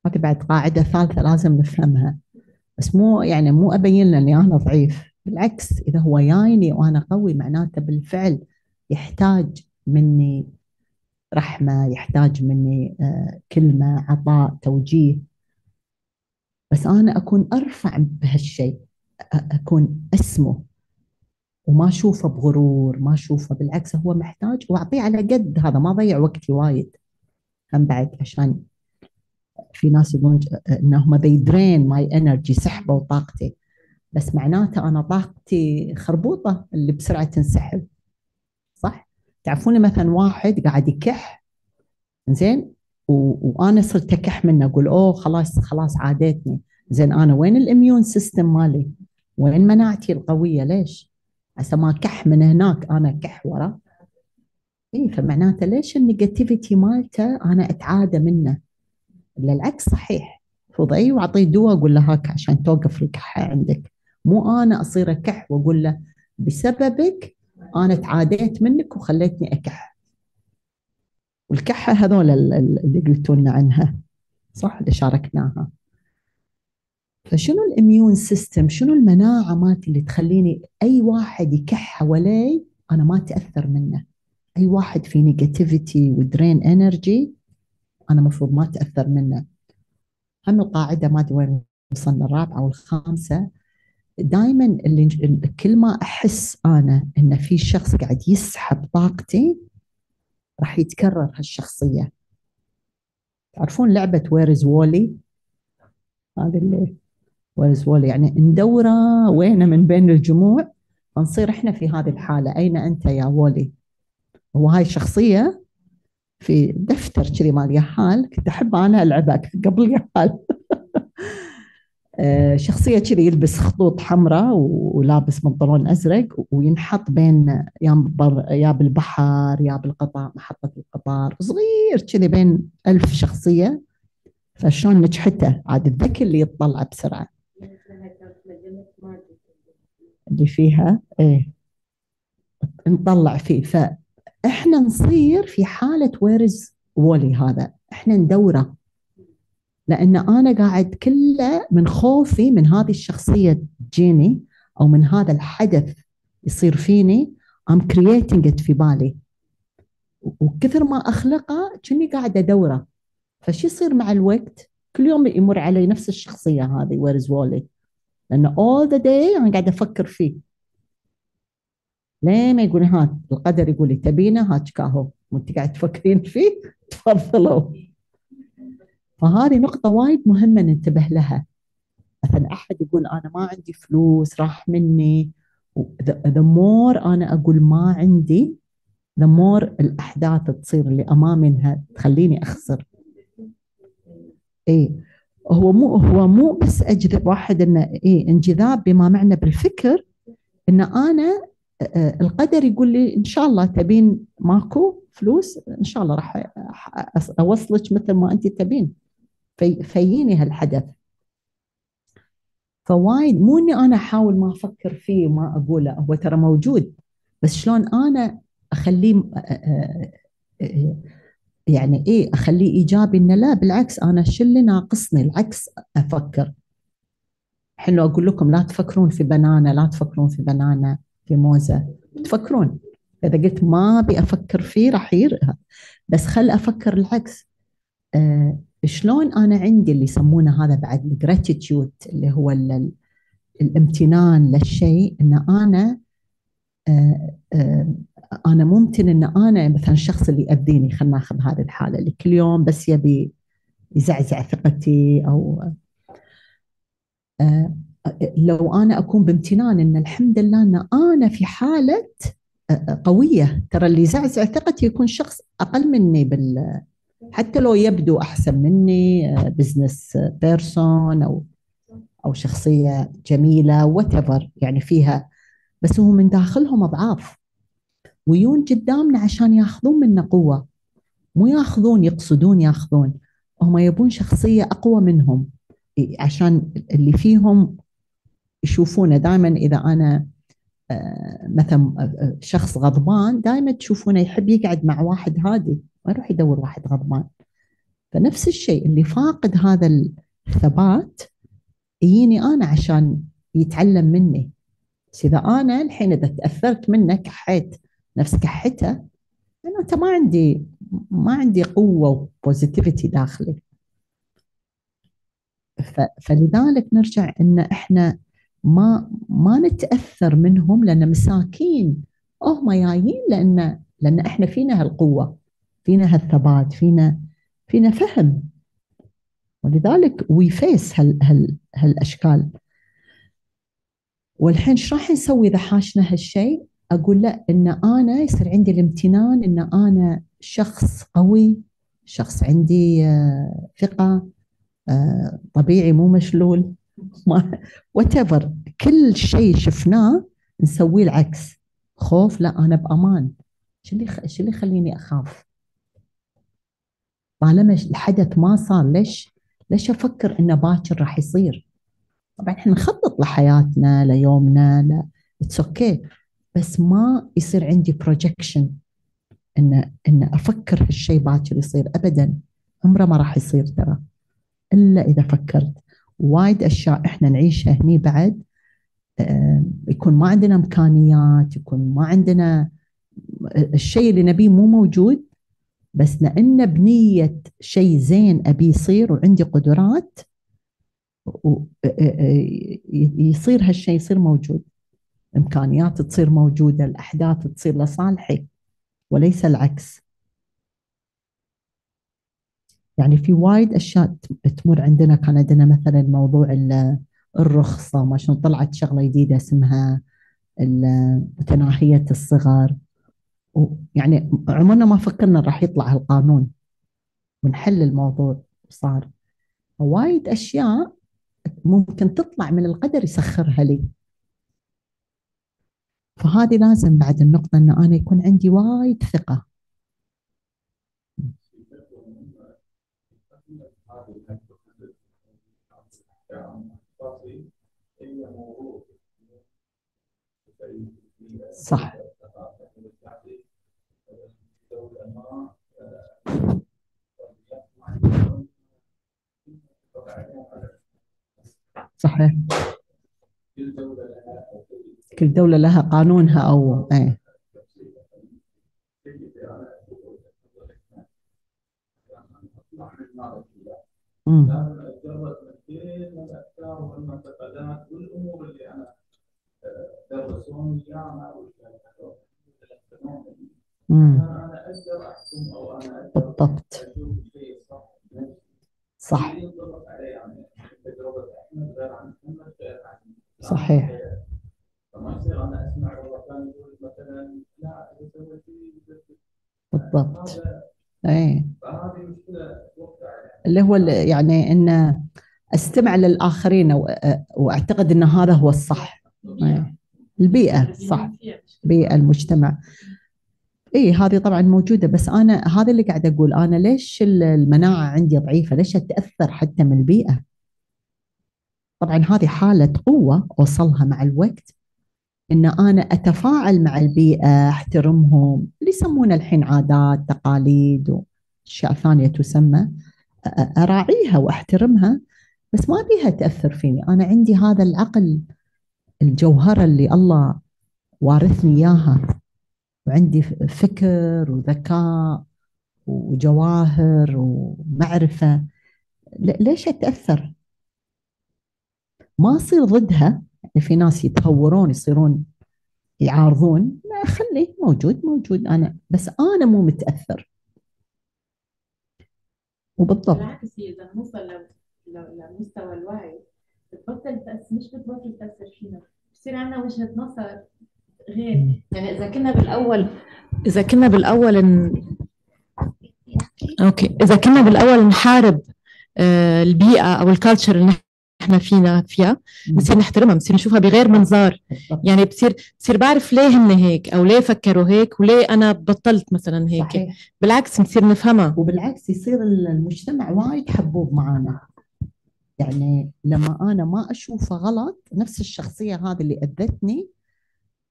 هذه بعد قاعدة ثالثة لازم نفهمها. بس مو يعني مو أبين له اني أنا ضعيف. بالعكس إذا هو جايني وأنا قوي معناته بالفعل يحتاج مني رحمة يحتاج مني آه، كلمة عطاء توجيه. بس أنا أكون أرفع بهالشيء أكون أسمه. وما أشوفه بغرور ما أشوفه بالعكس هو محتاج وأعطيه على قد هذا ما اضيع وقتي وايد. هم بعد عشان في ناس يقولون إنهم they drain my energy سحبوا طاقتي بس معناته أنا طاقتي خربوطة اللي بسرعة تنسحب. صح؟ تعرفون مثلا واحد قاعد يكح؟ زين وأنا صرت أكح منه أقول أوه خلاص خلاص عادتني. زين أنا وين ال immune system مالي؟ وين مناعتي القوية؟ ليش؟ عسى ما كح من هناك أنا كح ورا. اي فمعناته ليش ال negativity مالته أنا أتعادى منه؟ الا العكس صحيح. المفروض أيوه اعطيه دواء أقول له هاك عشان توقف الكحه عندك. مو أنا أصير أكح وأقول له بسببك أنا تعاديت منك وخليتني أكح. والكحة هذول ال- ال- اللي قلتوا لنا عنها صح؟ اللي شاركناها. فشنو ال immune system شنو المناعة مالتي اللي تخليني أي واحد يكح حوالي أنا ما أتأثر منه؟ أي واحد في negativity و drain energy أنا المفروض ما أتأثر منه. هم القاعده ما أدري وين وصلنا الرابعة أو الخامسة. دائما اللي كل ما أحس أنا إن في شخص قاعد يسحب طاقتي راح يتكرر هالشخصية. تعرفون لعبة where's Wally هذه اللي where's Wally يعني ندورة وين من بين الجموع فنصير إحنا في هذه الحالة. أين أنت يا Wally هو هاي شخصية في دفتر كذي مال يحال. كنت أحب أنا العبها قبل يحال. [laughs] شخصية كذي يلبس خطوط حمراء ولابس بنطلون أزرق وينحط بين يا يا بالبحر يا بالقطار محطة القطار. صغير كذي بين ألف شخصية. فشلون نجحته؟ عاد الذكي اللي يطلع بسرعة. اللي فيها إيه نطلع فيه. فإحنا نصير في حالة ويرز وولي هذا؟ إحنا ندوره. لأن أنا قاعد كله من خوفي من هذه الشخصية تجيني أو من هذا الحدث يصير فيني creating it في بالي. وكثر ما أخلقه كني قاعدة أدوره. فشو يصير مع الوقت؟ كل يوم يمر علي نفس الشخصية هذه ويرز وولي لأن all the day أنا قاعدة أفكر فيه. ليه ما يقول ها القدر يقول لي تبينه؟ هاتك أهو. وانت قاعد تفكرين فيه؟ [laughs] تفضلوا. فهذه نقطة وايد مهمة ننتبه لها. مثلا أحد يقول أنا ما عندي فلوس راح مني. The more أنا أقول ما عندي the more الأحداث تصير اللي أمامي إنها تخليني أخسر. إيه. هو مو هو مو بس أجذب واحد إنه إيه انجذاب بما معنى بالفكر إن أنا آه، آه، القدر يقول لي إن شاء الله تبين ماكو فلوس إن شاء الله راح أوصلك مثل ما أنت تبين. في فييني هالحدث. فوايد مو إني أنا أحاول ما أفكر فيه وما أقوله هو ترى موجود. بس شلون أنا أخليه آه، يعني إيه أخليه إيجابي إنه لا بالعكس أنا شو اللي ناقصني؟ العكس أفكر. حلو أقول لكم لا تفكرون في بنانه لا تفكرون في بنانه في موزة. تفكرون. إذا قلت ما أبي أفكر فيه راح ير بس خل أفكر العكس. آه شلون أنا عندي اللي يسمونه هذا بعد الجراتيتيود اللي هو ال- ال- الامتنان للشيء إن أنا آه آه أنا ممكن إن أنا مثلا الشخص اللي يأذيني خلينا ناخذ هذه الحالة اللي كل يوم بس يبي يزعزع ثقتي أو آه لو أنا أكون بامتنان إن الحمد لله إن أنا في حالة آه، قوية ترى اللي يزعزع ثقتي يكون شخص أقل مني بال حتى لو يبدو أحسن مني business person أو أو شخصية جميلة what يعني فيها بس هو من داخلهم أضعاف. ويون قدامنا عشان ياخذون منا قوة. مو ياخذون يقصدون ياخذون. هم يبون شخصية أقوى منهم. عشان اللي فيهم يشوفونه دائما إذا أنا آه، مثلا آه، شخص غضبان دائما تشوفونه يحب يقعد مع واحد هادي. ما يروح يدور واحد غضبان. فنفس الشيء اللي فاقد هذا الثبات يجيني أنا عشان يتعلم مني. إذا أنا الحين إذا تأثرت منه كحيت نفس كحته أنا انت ما عندي ما عندي قوة و positivity داخلي. فلذلك نرجع إن إحنا ما ما نتأثر منهم لأن مساكين. هم جايين لأن لأن إحنا فينا هالقوة فينا هالثبات فينا فينا فهم. ولذلك we face هال هال هالأشكال. والحين إيش راح نسوي إذا حاشنا هالشيء؟ أقول لا إن أنا يصير عندي الامتنان إن أنا شخص قوي شخص عندي آه، ثقة آه، طبيعي مو مشلول [laughs] what كل شيء شفناه نسويه العكس خوف لا أنا بأمان شو اللي شو اللي يخليني أخاف؟ طالما الحدث ما صار ليش ليش أفكر إنه باكر راح يصير؟ طبعا إحنا نخطط لحياتنا ليومنا لا it's okay بس ما يصير عندي projection إن إن أفكر هالشيء باكر يصير. ابدا عمره ما راح يصير ترى. إلا إذا فكرت. وايد أشياء إحنا نعيشها هني بعد آه، يكون ما عندنا إمكانيات يكون ما عندنا الشيء اللي نبيه مو موجود بس لأن بنية شيء زين أبي يصير وعندي قدرات و- آه، آه، يصير هالشيء يصير موجود. إمكانيات تصير موجودة الأحداث تصير لصالحي وليس العكس. يعني في وايد أشياء تمر عندنا. كان عندنا مثلا موضوع ال- الرخصة ما شلون طلعت شغلة جديدة اسمها متناهيه الصغر. يعني عمرنا ما فكرنا راح يطلع هالقانون. ونحل الموضوع صار. وايد أشياء ممكن تطلع من القدر يسخرها لي. فهذه لازم بعد النقطة أن أنا يكون عندي وايد ثقة. صح. صحيح. كل دولة لها قانونها أو جرد من الافكار والمعتقدات والامور اللي أنا أنا أقدر احكم أو أنا بالضبط. صح. صحيح. أنا أسمع كان يقول مثلا لا بالضبط. إيه. فهذه مشكلة اللي هو ال- يعني إن أستمع للآخرين وأعتقد إن هذا هو الصح. إيه. البيئة صح بيئه المجتمع. اي هذه طبعا موجودة. بس أنا هذا اللي قاعد أقول. أنا ليش ال- المناعة عندي ضعيفة؟ ليش أتأثر حتى من البيئة؟ طبعا هذه حالة قوة أوصلها مع الوقت. إن أنا أتفاعل مع البيئة أحترمهم اللي يسمونه الحين عادات تقاليد وأشياء ثانية تسمى أراعيها وأحترمها بس ما بيها تأثر فيني أنا عندي هذا العقل الجوهرة اللي الله وارثني إياها وعندي فكر وذكاء وجواهر ومعرفة ليش أتأثر؟ ما أصير ضدها يعني في ناس يتهورون يصيرون يعارضون لا خليه موجود موجود. أنا بس أنا مو متأثر. وبالضبط. بالعكس اذا نوصل لمستوى الوعي. بتبطل مش بتبطل تأثر فينا. بصير عندنا وجهة نظر غير. يعني إذا كنا بالأول إذا كنا بالأول ن... أوكي. إذا كنا بالأول نحارب آه، البيئة أو ال culture اللي نحن فينا فيها بصير نحترمها بصير نشوفها بغير منظار. يعني بصير بصير بعرف ليه هن هيك أو ليه فكروا هيك وليه أنا بطلت مثلا هيك. صحيح. بالعكس بنصير نفهمها. وبالعكس يصير المجتمع وايد حبوب معانا. يعني لما أنا ما اشوفه غلط نفس الشخصية هذه اللي أذتني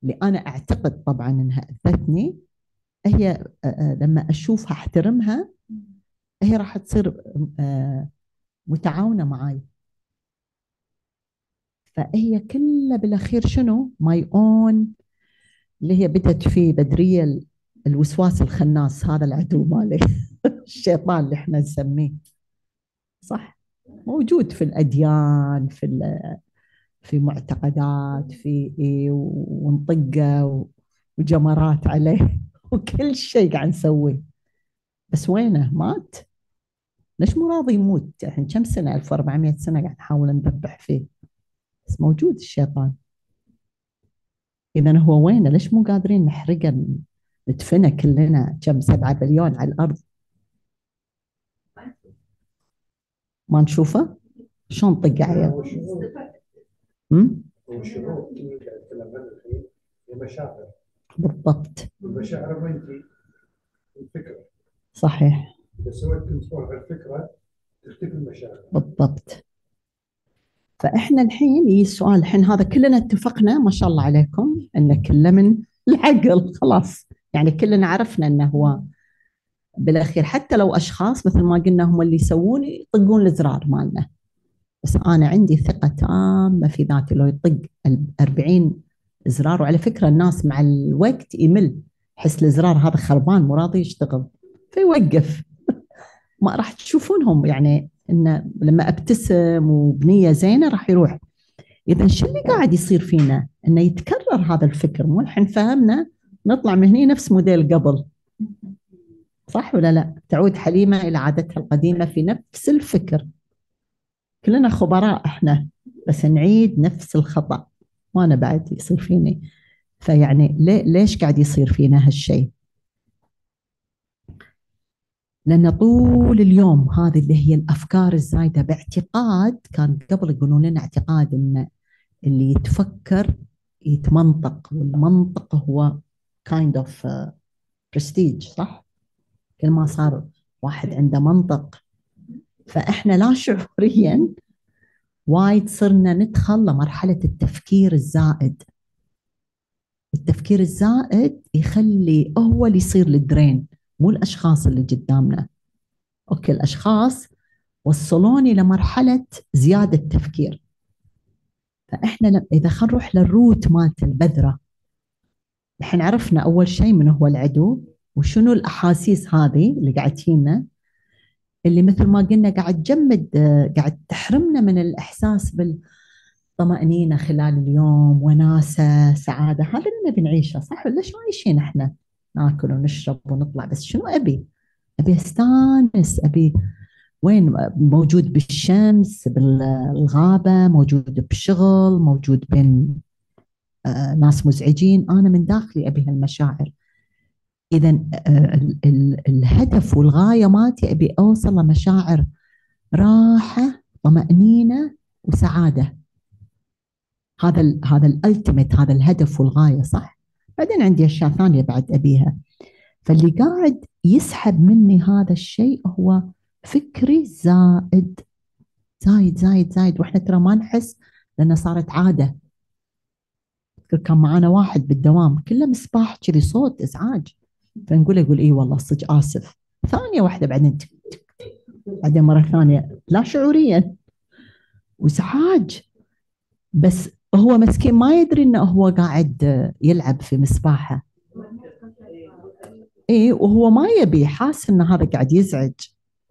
اللي أنا أعتقد طبعا إنها أذتني هي آه، آه، لما أشوفها أحترمها هي راح تصير آه، متعاونة معي فهي كلها بالأخير شنو؟ my own اللي هي بدت في بدرية ال- الوسواس الخناس هذا العدو مالي. [laughs] الشيطان اللي إحنا نسميه. صح؟ موجود في الأديان في في معتقدات في إيه ونطقه وجمرات عليه. [laughs] وكل شيء قاعد نسويه. بس وينه؟ مات. ليش مو راضي يموت؟ الحين كم سنة؟ 1400 سنة قاعد نحاول نذبح فيه. بس موجود الشيطان. اذا هو وينه؟ ليش مو قادرين نحرقه ندفنه كلنا كم سبعة بليون على الأرض؟ ما نشوفه؟ شلون طق عليه بالضبط. والمشاعر وين تجي؟ الفكرة صحيح. إذا سويت control على الفكرة تختفي المشاعر. بالضبط. فإحنا الحين يجي السؤال؟ الحين هذا كلنا اتفقنا ما شاء الله عليكم إن كله من العقل خلاص. يعني كلنا عرفنا إنه هو بالأخير حتى لو أشخاص مثل ما قلنا هم اللي يسوون يطقون الزرار مالنا. بس أنا عندي ثقة تامة في ذاتي لو يطق ال 40 زرار وعلى فكرة الناس مع الوقت يمل. يحس الزرار هذا خربان مو راضي يشتغل. فيوقف. [laughs] ما راح تشوفونهم يعني إن لما أبتسم وبنية زينة راح يروح. اذا شو اللي قاعد يصير فينا؟ إنه يتكرر هذا الفكر. مو الحين فهمنا؟ نطلع من هنا نفس موديل قبل. صح ولا لا؟ تعود حليمة إلى عادتها القديمة في نفس الفكر. كلنا خبراء إحنا بس نعيد نفس الخطأ. وأنا بعد يصير فيني. فيعني ليش قاعد يصير فينا هالشيء؟ لأن طول اليوم هذه اللي هي الأفكار الزايدة باعتقاد كان قبل يقولون لنا اعتقاد أن اللي يتفكر يتمنطق والمنطق هو of uh, prestige صح؟ كل ما صار واحد عنده منطق. فإحنا لا [laughs] شعوريا وايد صرنا ندخل لمرحلة التفكير الزائد. التفكير الزائد يخلي هو اللي يصير ال drain. مو الأشخاص اللي قدامنا. أوكي الأشخاص وصلوني لمرحلة زيادة تفكير فإحنا إذا خلينا نروح لل root مالت البذرة. الحين عرفنا أول شيء من هو العدو وشنو الأحاسيس هذه اللي قاعد تجينا اللي مثل ما قلنا قاعد تجمد قاعد تحرمنا من الإحساس بالطمأنينة خلال اليوم وناسة سعادة. هذا اللي نبي نعيشه صح؟ ولا شو عايشين إحنا؟ ناكل ونشرب ونطلع. بس شنو أبي؟ أبي أستانس. أبي وين؟ موجود بالشمس بالغابة موجود بالشغل موجود بين آه، ناس مزعجين. أنا من داخلي أبي هالمشاعر. إذا آه، ال- ال- الهدف والغاية مالتي أبي أوصل لمشاعر راحة طمأنينة وسعادة. هذا ال هذا الالتيميت هذا الهدف والغاية صح؟ بعدين عندي أشياء ثانية بعد أبيها. فاللي قاعد يسحب مني هذا الشيء هو فكري زائد زايد زايد زايد. وإحنا ترى ما نحس لانها صارت أذكر كان معانا واحد بالدوام كله مصباح كذي صوت إزعاج. فنقول يقول اي والله صدق آسف. ثانية واحدة بعدين تك تك. بعدين مرة ثانية لا شعوريا. وإزعاج. بس هو مسكين ما يدري إنه هو قاعد يلعب في مصباحه اي وهو ما يبي حاس إن هذا قاعد يزعج.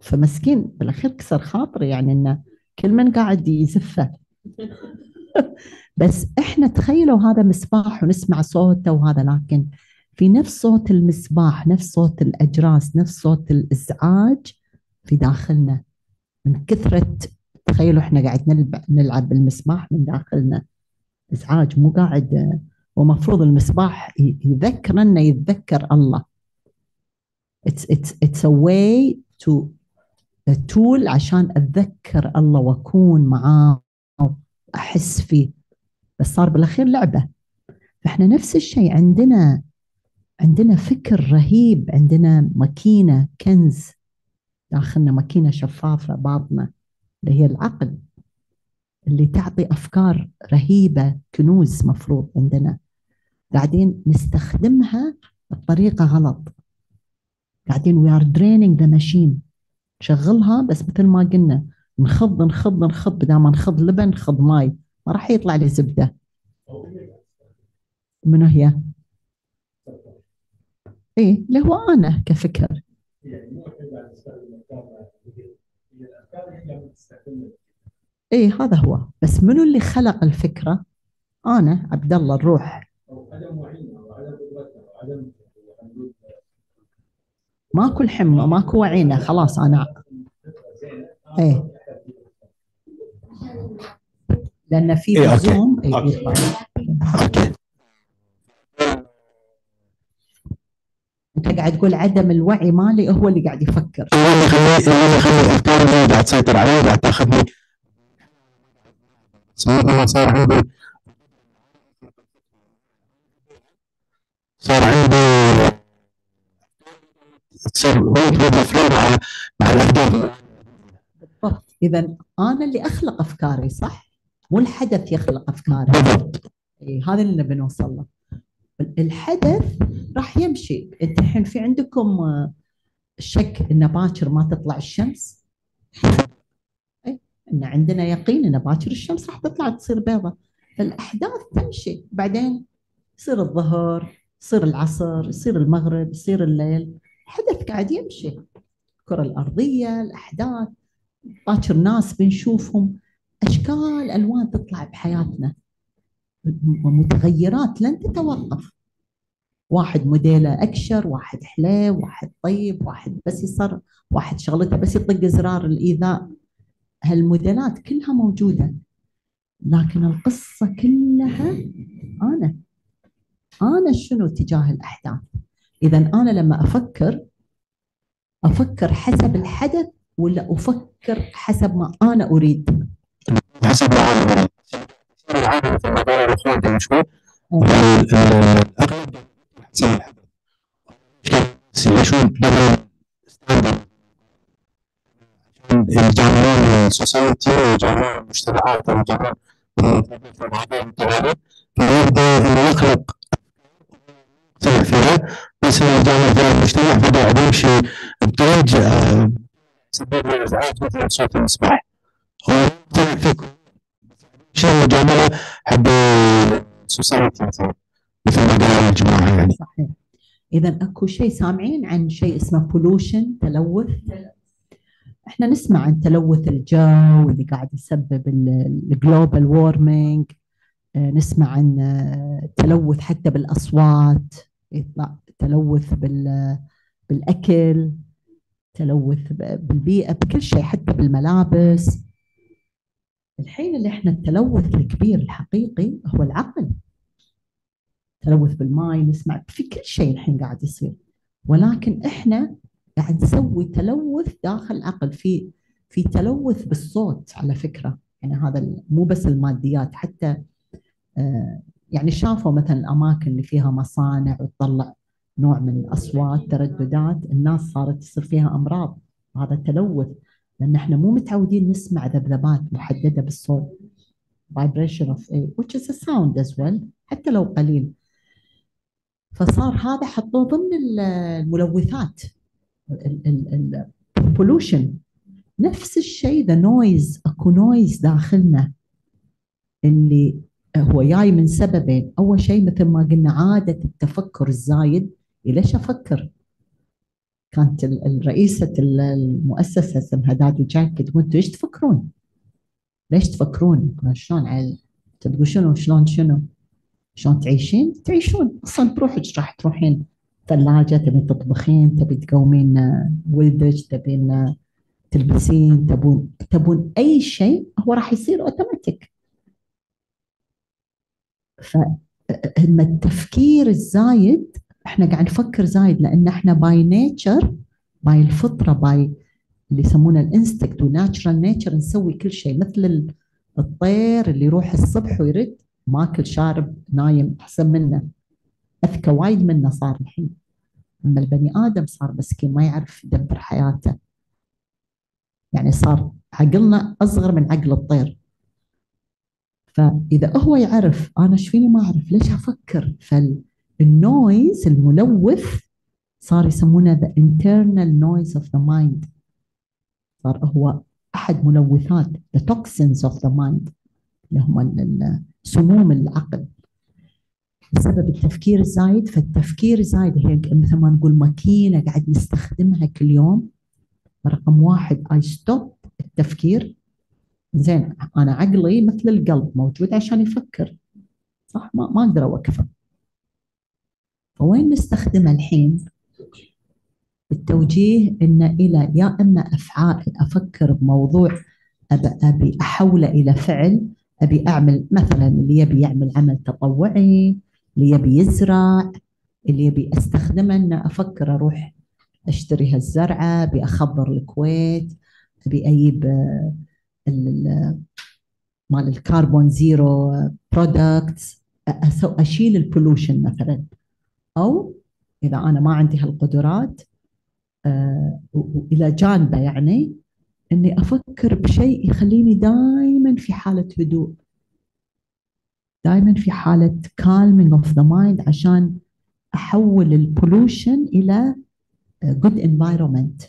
فمسكين بالأخير كسر خاطري يعني إنه كل من قاعد يزفه. [laughs] بس إحنا تخيلوا هذا مصباح ونسمع صوته وهذا لكن في نفس صوت المصباح نفس صوت الأجراس نفس صوت الإزعاج في داخلنا. من كثرة تخيلوا إحنا قاعد نلعب نلعب بالمصباح من داخلنا. إزعاج مو قاعد ومفروض المصباح ي- يذكرنا يتذكر الله. It's it's it's a way to a tool عشان أتذكر الله وأكون معاه وأحس فيه. بس صار بالأخير لعبة. فإحنا نفس الشيء عندنا عندنا فكر رهيب عندنا ماكينة كنز. داخلنا ماكينة شفافة باطنة اللي هي العقل. اللي تعطي أفكار رهيبة كنوز مفروض عندنا. قاعدين نستخدمها بطريقة غلط. قاعدين we are draining the machine شغلها بس مثل ما قلنا نخض نخض نخض. بدل ما نخض لبن نخض ماي. ما راح يطلع لي زبدة. منو هي؟ إيه اللي هو أنا كفكر. يعني مو إحنا اللي قاعد نستخدمها إيه هذا هو. بس منو اللي خلق الفكرة؟ أنا عبد الله الروح. ماكو الحمى ماكو وعينا خلاص أنا. إيه. لأن في إيه،. زوم. إيه. أوكي. أنت قاعد تقول عدم الوعي مالي هو اللي قاعد يفكر. هو اللي يخلي هو اللي يخلي الافكار اللي قاعد تسيطر علي قاعد تاخذني صار لما صار عندي صار عندي تصير هو فلو مع مع الاهداف بالضبط. إذا أنا اللي أخلق أفكاري صح؟ مو الحدث يخلق أفكاري. بالضبط. إيه هذا اللي نبي نوصل له. الحدث راح يمشي. أنت الحين في عندكم آه، شك ان باكر ما تطلع الشمس؟ إن عندنا يقين إن باكر الشمس راح تطلع تصير بيضة. فالأحداث تمشي. بعدين يصير الظهر يصير العصر يصير المغرب يصير الليل. الحدث قاعد يمشي. الكرة الأرضية الأحداث. باكر ناس بنشوفهم أشكال ألوان تطلع بحياتنا. متغيرات لن تتوقف. واحد موديله أكشر واحد حليو واحد طيب واحد بس يصر واحد شغلته بس يطق زرار الإيذاء. هالموديلات كلها موجودة لكن القصة كلها أنا أنا شنو تجاه الأحداث؟ إذا أنا لما أفكر أفكر حسب الحدث ولا أفكر حسب ما أنا أريد؟ حسب ما أنا أريد. العالم في مدار الاخوان قبل شوي ال- ال- الاغلب حسب الحدث. بس يعيشون برا standard يجاملون ال society ويجاملون المجتمعات أو يجاملون فيبدا انه يخلق فيها بس يجامل فيها المجتمع فقاعد يمشي بطريق يسبب له ازعاج مثل صوت المصباح هو يقتنع فيكم شيء مجامله حق ال society مثل ما قالوا الجماعه يعني صحيح. اذا أكو شيء سامعين عن شيء اسمه pollution تلوث. إحنا نسمع عن تلوث الجو اللي قاعد يسبب ال global warming نسمع عن آه، تلوث حتى بالأصوات. يطلع تلوث بال بالأكل تلوث بالبيئة بكل شيء حتى بالملابس. الحين اللي إحنا التلوث الكبير الحقيقي هو العقل. تلوث بالماي نسمع في كل شيء الحين قاعد يصير. ولكن إحنا قاعد نسوي تلوث داخل العقل في في تلوث بالصوت على فكرة. يعني هذا مو بس الماديات حتى آه، يعني شافوا مثلا الاماكن اللي فيها مصانع وتطلع نوع من الأصوات ترددات الناس صارت تصير فيها أمراض. هذا تلوث لأن إحنا مو متعودين نسمع ذبذبات محددة بالصوت. Vibration of air which is a sound as well حتى لو قليل. فصار هذا حطوه ضمن ال- الملوثات. ال pollution نفس الشيء the noise اكو noise داخلنا اللي هو جاي من سببين أول شيء مثل ما قلنا عادة التفكير الزايد ليش أفكر كانت ال- الرئيسة ال- المؤسسة اسمها دادي جاك تقول أنتوا إيش تفكرون؟ ليش تفكرون؟ شلون عيل تقول شنو شلون شنو؟ شلون تعيشين؟ تعيشون أصلا بروحك راح تروحين ثلاجة تبين تطبخين تبي تقومين آه، ولدك تبين آه، تلبسين تبون تبون أي شيء هو راح يصير اوتوماتيك فلما التفكير الزايد إحنا قاعد نفكر زايد لأن إحنا by nature by الفطرة by اللي يسمونه ال instinct و natural nature نسوي كل شيء. مثل ال- الطير اللي يروح الصبح ويرد ماكل شارب نايم أحسن منه. أذكى وايد منه صار الحين. أما البني آدم صار مسكين ما يعرف يدبر حياته. يعني صار عقلنا أصغر من عقل الطير. فإذا هو يعرف أنا إيش فيني ما أعرف ليش أفكر؟ فال noise الملوث صار يسمونه the internal noise of the mind. صار هو أحد ملوثات the toxins of the mind. اللي هم سموم العقل. بسبب التفكير الزايد فالتفكير الزايد هي مثل ما نقول ماكينة قاعد نستخدمها كل يوم. رقم واحد I stop التفكير. زين أنا عقلي مثل القلب موجود عشان يفكر. صح؟ ما ما أقدر أوقفه. فوين نستخدمه الحين؟ التوجيه إنه إلى يا إما أفعال أفكر بموضوع أبي أحوله إلى فعل أبي أعمل مثلا اللي يبي يعمل عمل تطوعي. اللي يبي يزرع اللي يبي استخدمه إنه أفكر أروح أشتري هالزرعة أبي أخبر الكويت أبي أجيب آه، ال- ال- مال ال carbon zero products أشيل ال pollution مثلا. أو إذا أنا ما عندي هالقدرات آه، والى جانبه يعني إني أفكر بشيء يخليني دائما في حالة هدوء. دائما في حالة calming of the mind عشان أحول البولوشن إلى good environment.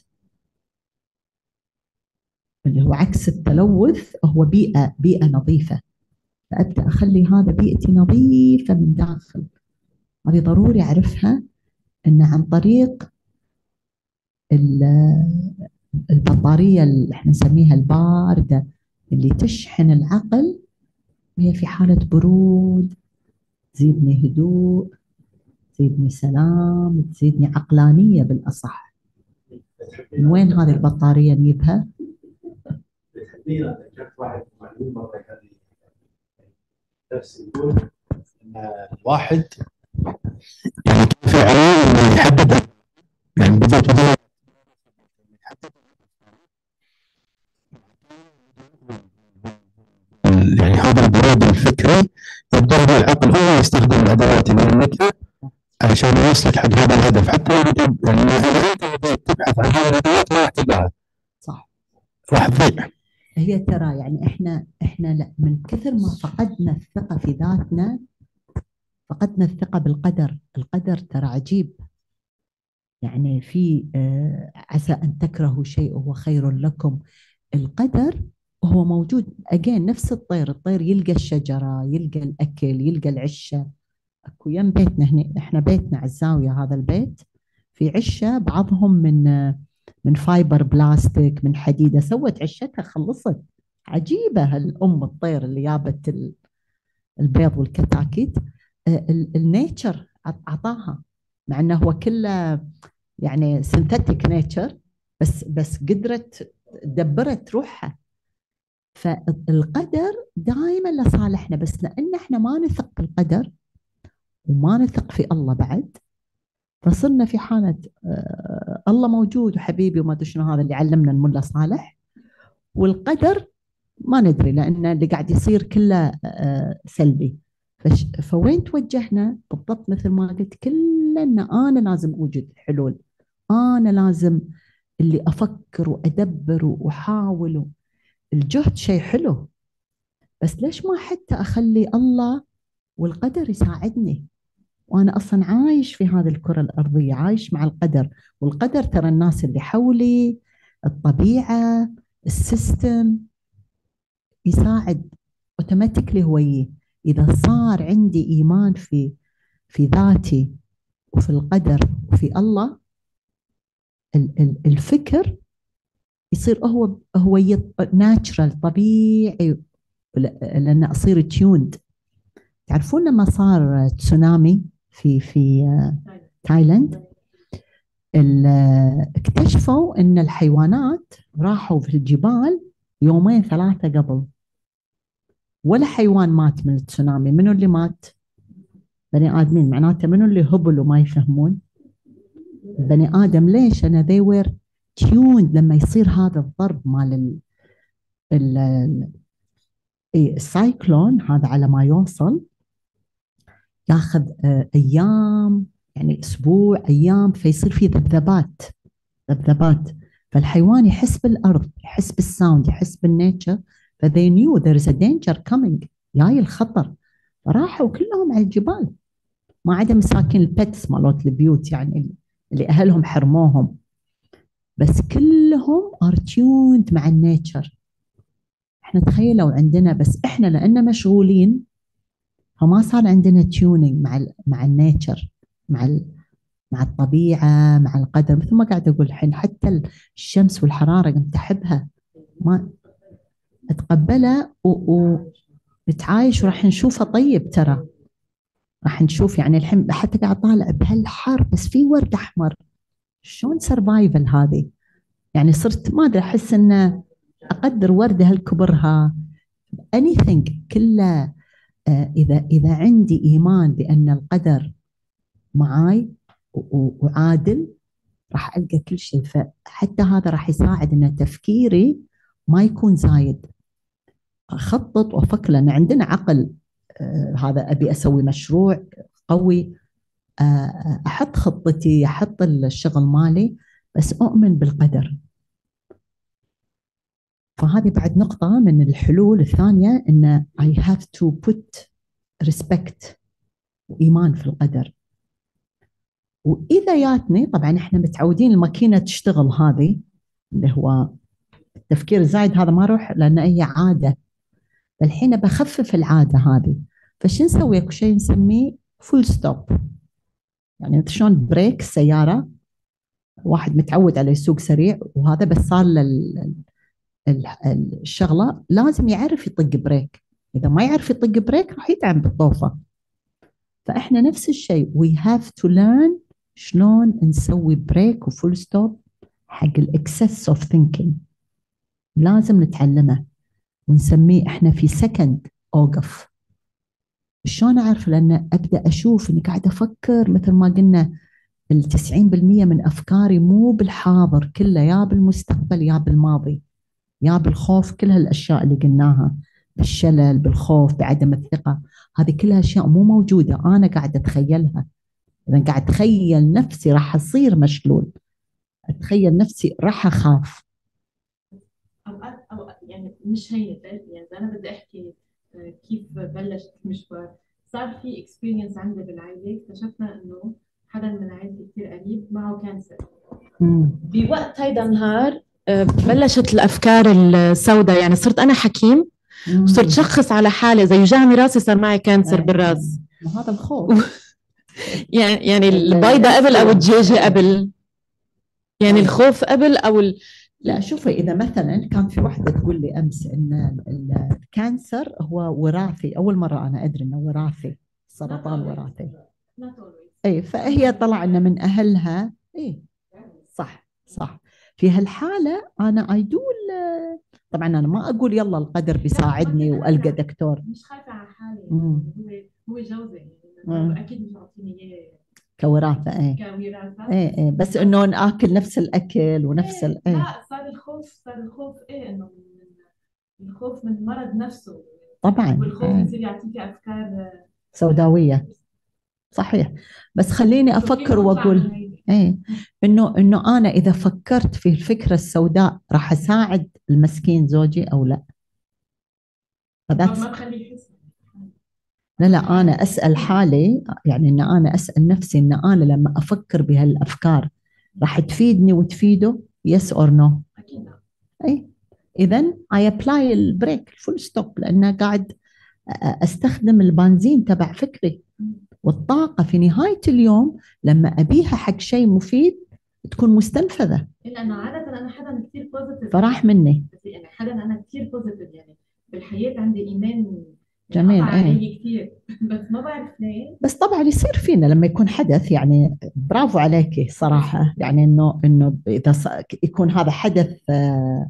اللي هو عكس التلوث هو بيئة بيئة نظيفة. فأبدأ أخلي هذا بيئتي نظيفة من داخل. هذه ضروري أعرفها إن عن طريق ال- البطارية اللي إحنا نسميها الباردة اللي تشحن العقل وهي في حالة برود. تزيدني هدوء تزيدني سلام تزيدني عقلانية بالأصح. من وين هذه البطارية نجيبها؟ واحد. يعني يحدد يعني البرود الفكري به العقل هو يستخدم الأدوات اللي يملكها عشان يوصلك حق هذا الهدف. حتى لو يعني اذا أنت تبحث عن هذه الأدوات ما راح تلقاها صح. راح تضيع. هي ترى يعني إحنا إحنا لا من كثر ما فقدنا الثقة في ذاتنا فقدنا الثقة بالقدر، القدر ترى عجيب. يعني في آه، عسى أن تكرهوا شيء وهو خير لكم. القدر هو موجود اجين نفس الطير، الطير يلقى الشجرة، يلقى الأكل، يلقى العشة. أكو يم بيتنا هنا إحنا بيتنا على الزاويه هذا البيت. في عشة بعضهم من من fiber بلاستيك من حديدة. سوت عشتها خلصت. عجيبة هالأم الطير اللي جابت ال- البيض والكتاكيت. ال- ال nature عط- عطاها. مع إنه هو كله يعني سنتيتيك نيتشر بس بس قدرت دبرت روحها. فالقدر دائما لصالحنا بس لأن إحنا ما نثق بالقدر وما نثق في الله بعد فصرنا في حالة آه، الله موجود وحبيبي وما أدري شنو هذا اللي علمنا الملا صالح. والقدر ما ندري لأن اللي قاعد يصير كله آه، سلبي. فوين توجهنا؟ بالضبط مثل ما قلت كلنا أنا لازم أوجد حلول. أنا لازم اللي أفكر وأدبر وأحاول الجهد شيء حلو. بس ليش ما حتى أخلي الله والقدر يساعدني؟ وأنا أصلا عايش في هذه الكرة الأرضية عايش مع القدر. والقدر ترى الناس اللي حولي الطبيعة السيستم يساعد automatically هو إذا صار عندي إيمان في في ذاتي وفي القدر وفي الله ال- ال- الفكر يصير هو هو natural طبيعي لأن أصير tuned تعرفون لما صار تسونامي في في تايلاند اكتشفوا إن الحيوانات راحوا في الجبال يومين ثلاثة قبل. ولا حيوان مات من التسونامي منو اللي مات؟ بني آدمين. معناته منو اللي هبل وما يفهمون. بني آدم ليش؟ أنا they were tuned لما يصير هذا الضرب مال ال ال ال- إيه، السايكلون هذا على ما يوصل ياخذ آه، أيام يعني أسبوع أيام فيصير في ذبذبات ذبذبات. فالحيوان يحس بالأرض يحس بال sound يحس بال nature ف they knew there is a danger coming جاي الخطر. فراحوا كلهم على الجبال. ما عدا مساكين ال pets مالوت البيوت يعني اللي أهلهم حرموهم. بس كلهم are tuned مع ال nature. إحنا تخيلوا عندنا بس إحنا لأن مشغولين فما صار عندنا tuning مع ال مع ال nature مع ال مع الطبيعة مع القدر مثل ما قاعد أقول الحين حتى الشمس والحرارة قمت أحبها. ما أتقبلها ونتعايش وراح نشوفه طيب ترى. راح نشوف يعني الحين حتى قاعد طالع بهالحر بس في ورد أحمر. شلون سرفايفل هذه؟ يعني صرت ما أدري أحس انه أقدر وردة هالكبرها. anything كله آه، إذا إذا عندي إيمان بأن القدر معاي وعادل راح ألقى كل شيء. فحتى هذا راح يساعد إن تفكيري ما يكون زايد. أخطط وأفكر لأن عندنا عقل آه، هذا أبي أسوي مشروع قوي. أحط خطتي أحط الشغل مالي بس أؤمن بالقدر. فهذه بعد نقطة من الحلول الثانية إن I have to put respect وإيمان في القدر. وإذا جاتني طبعا إحنا متعودين الماكينة تشتغل هذه اللي هو التفكير الزايد هذا ما روح لأن هي عادة. الحين بخفف العادة هذه. فشو نسوي؟ أكو شيء نسميه full stop يعني مثل شلون brake السيارة واحد متعود على يسوق سريع وهذا بس صار له ال- ال- ال- الشغلة لازم يعرف يطق brake. إذا ما يعرف يطق brake راح يتعب بالطوفة فإحنا نفس الشيء we have to learn شلون نسوي brake و full stop حق ال excess of thinking لازم نتعلمه ونسميه إحنا في second اوقف شلون أعرف؟ لأن أبدأ أشوف إني قاعدة أفكر مثل ما قلنا ال 90% من أفكاري مو بالحاضر كله يا بالمستقبل يا بالماضي يا بالخوف كل هالأشياء اللي قلناها بالشلل بالخوف بعدم الثقة. هذه كلها اشياء مو موجودة أنا قاعدة أتخيلها. إذا قاعد أتخيل نفسي راح أصير مشلول. أتخيل نفسي راح أخاف. اوقات اوقات يعني مش هي يعني أنا بدي أحكي كيف بلشت المشوار صار في experience عندي بالعائلة اكتشفنا إنه حدا من عائلتي كثير قريب معه cancer. بوقت هيدا النهار آه، بلشت الأفكار السوداء يعني صرت أنا حكيم مم. صرت شخص على حالي زي وجعني راسي صار معي cancer أي. بالراس ما هذا الخوف [laughs] يعني يعني ال- البيضة قبل أو الدجاجة قبل يعني أي. الخوف قبل أو ال... لا شوفي إذا مثلا كان في واحدة تقول لي أمس إن ال- الـ cancer هو وراثي أول مرة أنا أدري إنه وراثي سرطان وراثي. اي فهي طلع ان من أهلها. اي صح صح. في هالحالة أنا ideal طبعا أنا ما أقول يلا القدر بيساعدني وألقى دكتور. مش خايفة على حالي. هو هو جوزي. أكيد مش عاطيني إياه. كوراثة إيه. كوراثه إيه إيه. بس إنه ناكل نفس الأكل ونفس ال إيه. لا صار الخوف صار الخوف إيه إنه الخوف من المرض نفسه. طبعا والخوف إيه. يصير يعطيك أفكار سوداوية. صحيح. بس خليني أفكر وأقول؟ إيه. إنه إنه أنا إذا فكرت في الفكرة السوداء راح أساعد المسكين زوجي أو لا. فذاتس لا لا أنا أسأل حالي يعني إن أنا أسأل نفسي إن أنا لما أفكر بهالأفكار راح تفيدني وتفيده؟ yes or no أي إذا I apply ال brake full stop لأن قاعد أستخدم البنزين تبع فكري. والطاقة في نهاية اليوم لما أبيها حق شيء مفيد تكون مستنفذة. إلا إنه عادة أنا حدا كثير positive فراح مني. يعني حدا أنا كثير positive يعني بالحياة عندي إيمان جميل، إيه. علي كثير. [laughs] بس ما بعرف ليه بس طبعا يصير فينا لما يكون حدث يعني برافو عليكي صراحة. يعني إنه إنه إذا يكون هذا حدث آه،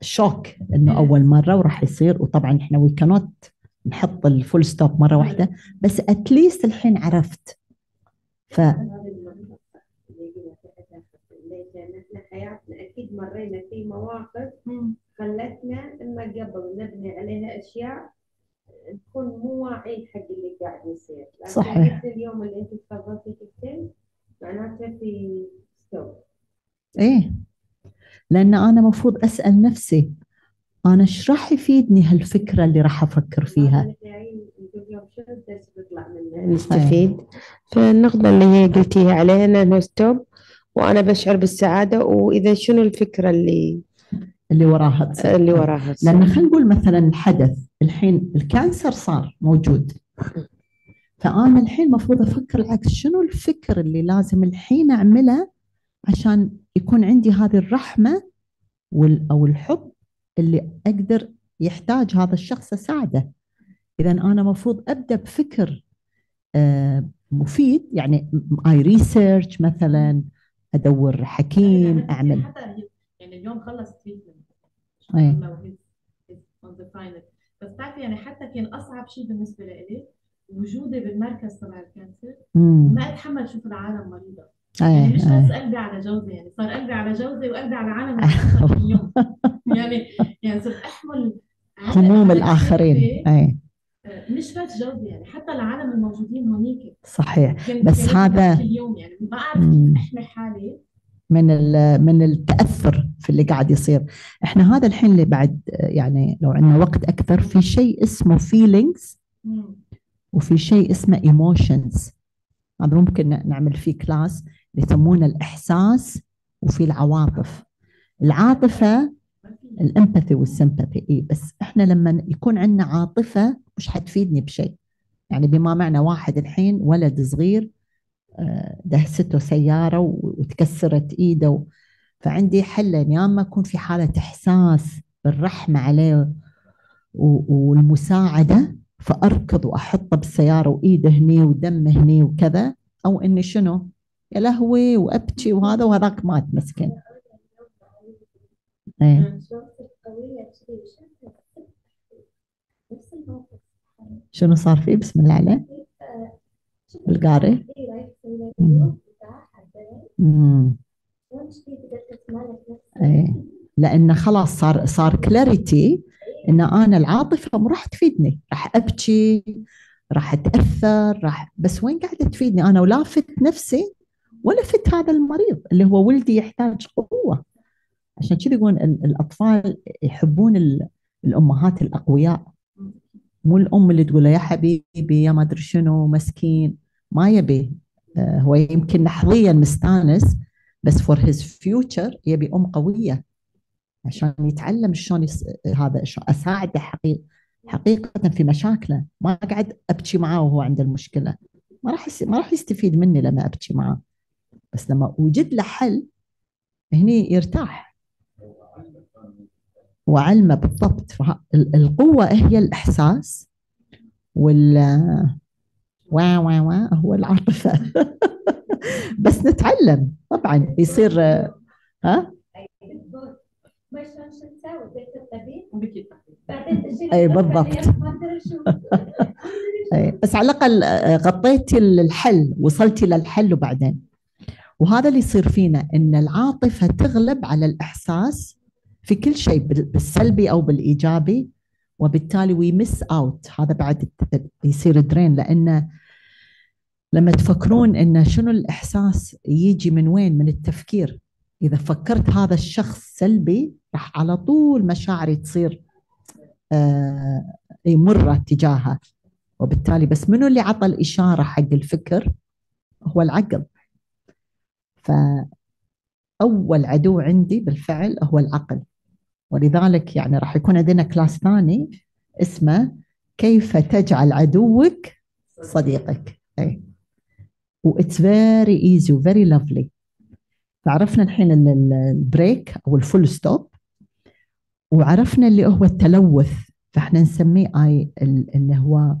shock إنه أول مرة وراح يصير. وطبعا إحنا وي كانوت نحط ال full stop مرة واحدة. بس at least الحين عرفت. ف إحنا حياتنا أكيد مرينا في مواقف خلتنا إما قبل نبني عليها أشياء نكون مو واعيين حق اللي قاعد يصير. صحيح. اليوم اللي أنت تفضلتي قلتين معناته في stop إيه. لأن أنا مفروض أسأل نفسي أنا إيش راح يفيدني هالفكرة اللي راح أفكر فيها؟ نستفيد فالنقطة اللي هي قلتيها علينا إنه stop وأنا بشعر بالسعادة وإذا شنو الفكرة اللي اللي وراها تصير. اللي وراها تصير. لأن خلينا نقول مثلا الحدث الحين ال cancer صار موجود. فأنا الحين المفروض أفكر العكس. شنو الفكر اللي لازم الحين أعمله عشان يكون عندي هذه الرحمة وال- أو الحب اللي أقدر يحتاج هذا الشخص أساعده؟ اذا أنا مفروض أبدأ بفكر آه، مفيد. يعني اي research مثلا أدور حكيم يعني اعمل هي- يعني اليوم خلص treatment إيه. بس بتعرفي يعني حتى كان أصعب شيء بالنسبة لإلي وجودي بالمركز تبع ال cancer. ما أتحمل شوف العالم مريضة يعني إيه مش إيه بس قلبي على جوزي يعني صار قلبي على جوزي وقلبي على العالم اللي بتحصل في اليوم [laughs] يعني يعني صرت أحمل هموم الآخرين. إيه آه، مش بس جوزي يعني حتى العالم الموجودين هونيك صحيح بس هذا- اليوم يعني ما. كيف إحمي حالي من من التأثر في اللي قاعد يصير. إحنا هذا الحين اللي بعد يعني لو عندنا وقت أكثر في شيء اسمه مم. وفي شيء اسمه emotions. هذا ممكن نعمل فيه كلاس يسمونه الإحساس وفي العواطف. العاطفة ال empathy وال sympathy اي بس إحنا لما يكون عندنا عاطفة مش حتفيدني بشيء. يعني بما معنى واحد الحين ولد صغير دهسته سياره و- وتكسرت إيده. و- فعندي حلين يا اما أكون في حالة إحساس بالرحمة عليه و- والمساعدة فأركض وأحطه بالسيارة وإيده هني ودم هني وكذا. أو إني شنو؟ يا لهوي وأبكي وهذا وهذاك مات مسكين الموقف شنو صار فيه؟ بسم الله عليه. تسمع لك نفسك إيه. لأن خلاص صار صار كلاريتي إن أنا العاطفة مو راح تفيدني. راح أبكي راح أتأثر راح بس وين قاعدة تفيدني؟ أنا ولا فت نفسي ولا فت هذا المريض اللي هو ولدي يحتاج قوة. عشان كذا يقولون ال- الأطفال يحبون ال- الأمهات الأقوياء. مو الأم اللي تقول له يا حبيبي يا ما أدري شنو مسكين. ما يبي آه، هو يمكن لحظيا مستانس بس for his future يبي أم قوية عشان يتعلم شلون يس... هذا شلون أساعده حقيقة حقيقة في مشاكله. ما اقعد أبكي معاه وهو عنده المشكلة. ما راح يس... ما راح يستفيد مني لما أبكي معاه. بس لما أوجد له حل هني يرتاح. وعلمه بالضبط. القوة هي الإحساس وال وا وا وا هو العاطفه [laughs] بس نتعلم. طبعا يصير ها؟ أي بالضبط. [laughs] إيه، بس على الأقل آه، غطيتي الحل وصلتي للحل وبعدين. وهذا اللي يصير فينا إن العاطفة تغلب على الإحساس في كل شيء بال- بالسلبي أو بالإيجابي وبالتالي we miss out هذا بعد يصير drain لأنه لما تفكرون إن شنو الإحساس يجي من وين؟ من التفكير. إذا فكرت هذا الشخص سلبي راح على طول مشاعري تصير آه مره تجاهه وبالتالي بس منو اللي عطى الإشارة حق الفكر؟ هو العقل. فاول عدو عندي بالفعل هو العقل. ولذلك يعني راح يكون عندنا كلاس ثاني اسمه كيف تجعل عدوك صديقك. and it's very easy و very lovely فعرفنا الحين ال- ال- ال brake أو ال full stop وعرفنا اللي هو التلوث فإحنا نسميه اي ال- اللي هو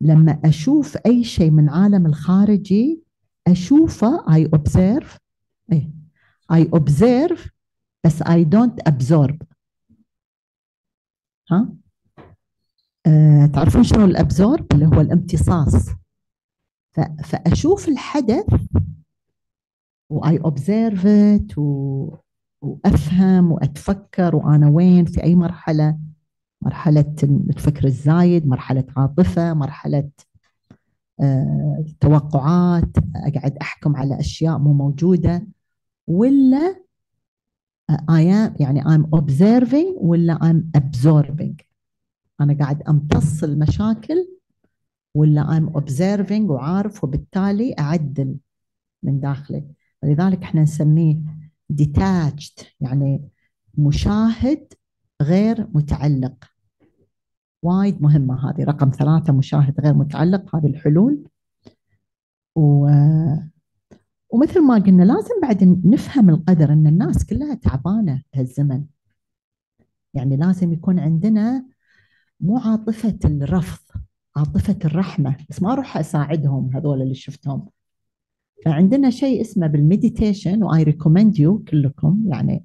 لما أشوف أي شيء من عالم الخارجي أشوفه I observe I observe بس I don't absorb ها؟ آه، تعرفون شنو ال absorb اللي هو الامتصاص. فأشوف الحدث و I observe it وأفهم وأتفكر وأنا وين في أي مرحلة. مرحلة الفكر الزايد مرحلة عاطفة مرحلة آه، توقعات أقعد أحكم على أشياء مو موجودة. ولا I am يعني I'm observing ولا I'm absorbing. أنا قاعد أمتص المشاكل ولا I'm observing وعارف وبالتالي أعدل من داخلي. ولذلك إحنا نسميه detached يعني مشاهد غير متعلق. وايد مهمة هذه. رقم ثلاثة مشاهد غير متعلق هذه الحلول. و ومثل ما قلنا لازم بعد نفهم القدر إن الناس كلها تعبانة بهالزمن. يعني لازم يكون عندنا مو عاطفه الرفض. عاطفة الرحمة بس ما أروح أساعدهم هذول اللي شفتهم. فعندنا شيء اسمه بال meditation و I recommend you كلكم يعني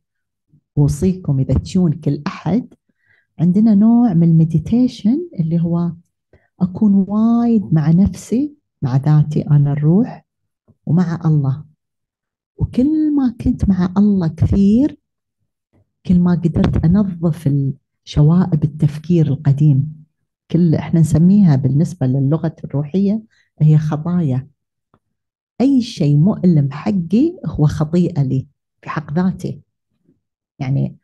أوصيكم إذا تجون كل أحد. عندنا نوع من ال meditation اللي هو أكون وايد مع نفسي مع ذاتي أنا الروح ومع الله. وكل ما كنت مع الله كثير كل ما قدرت أنظف شوائب التفكير القديم. كل إحنا نسميها بالنسبة للغة الروحية هي خطايا. أي شيء مؤلم حقي هو خطيئة لي في حق ذاتي. يعني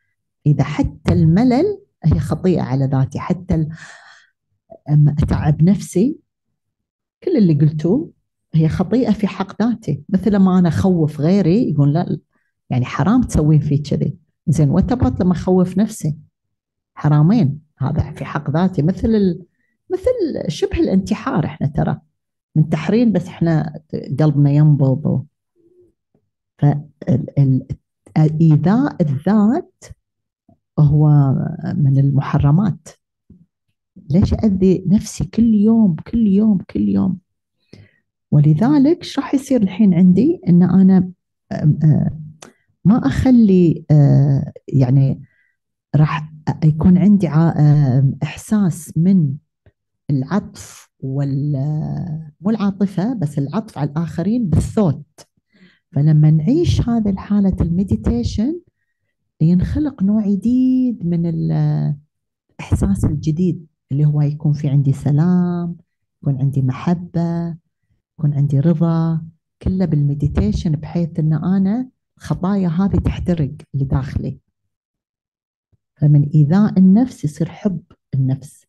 إذا حتى الملل هي خطيئة على ذاتي. حتى اما أتعب نفسي كل اللي قلتوه هي خطيئة في حق ذاتي. مثل ما أنا أخوف غيري يقول لا يعني حرام تسوين في كذي. زين وات أبغى لما أخوف نفسي؟ حرامين. هذا في حق ذاتي مثل. مثل شبه الانتحار إحنا ترى منتحرين بس إحنا قلبنا ينبض. فإيذاء الذات هو من المحرمات ليش أذي نفسي كل يوم كل يوم كل يوم ولذلك إيش راح يصير الحين عندي إن أنا ما أخلي آه، يعني راح يكون عندي إحساس من العطف وال مو العاطفة بس العطف على الآخرين بالثوت. فلما نعيش هذا الحالة ال meditation ينخلق نوع جديد من الاحساس الجديد اللي هو يكون في عندي سلام يكون عندي محبة يكون عندي رضا. كله بال meditation بحيث إن أنا الخطايا هذه تحترق لداخلي. فمن إيذاء النفس يصير حب النفس.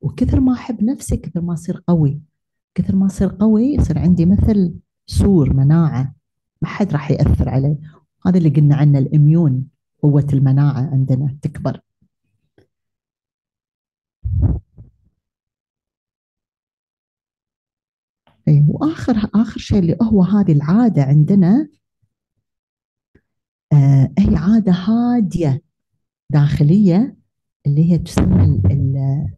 وكثر ما أحب نفسي كثر ما أصير قوي. كثر ما أصير قوي يصير عندي مثل سور مناعة. ما حد راح يأثر علي. هذا اللي قلنا عنه الإميون قوة المناعة عندنا تكبر. اي وآخر آخر شيء اللي هو هذه العادة عندنا آه هي عادة هادية. داخلية اللي هي تسمى ال- ال-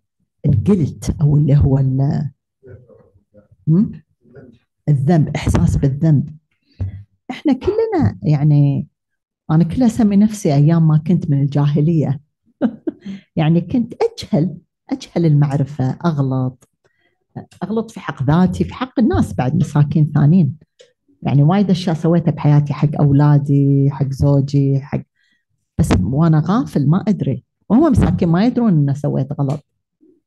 الجلت أو اللي هو? الذنب إحساس بالذنب. إحنا كلنا يعني أنا كلها أسمي نفسي أيام ما كنت من الجاهلية. [laughs] يعني كنت أجهل أجهل المعرفة أغلط. أغلط في حق ذاتي في حق الناس بعد مساكين ثانيين. يعني وايد أشياء سويتها بحياتي حق أولادي حق زوجي حق بس وأنا غافل ما أدري. وهم مساكين ما يدرون ان سويت غلط.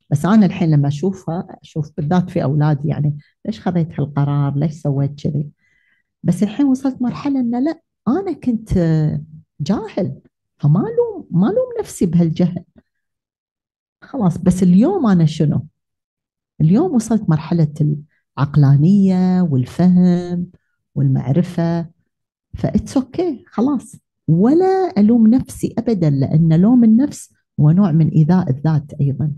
بس أنا الحين لما أشوفها أشوف بالذات في اولادي يعني ليش خذيت هالقرار؟ ليش سويت كذي؟ بس الحين وصلت مرحلة ان لا أنا كنت جاهل. فما لوم ما لوم نفسي بهالجهل. خلاص بس اليوم أنا شنو؟ اليوم وصلت مرحلة العقلانية والفهم والمعرفة. ف it's okay خلاص. ولا ألوم نفسي ابدا لأن لوم النفس هو نوع من إيذاء الذات أيضا.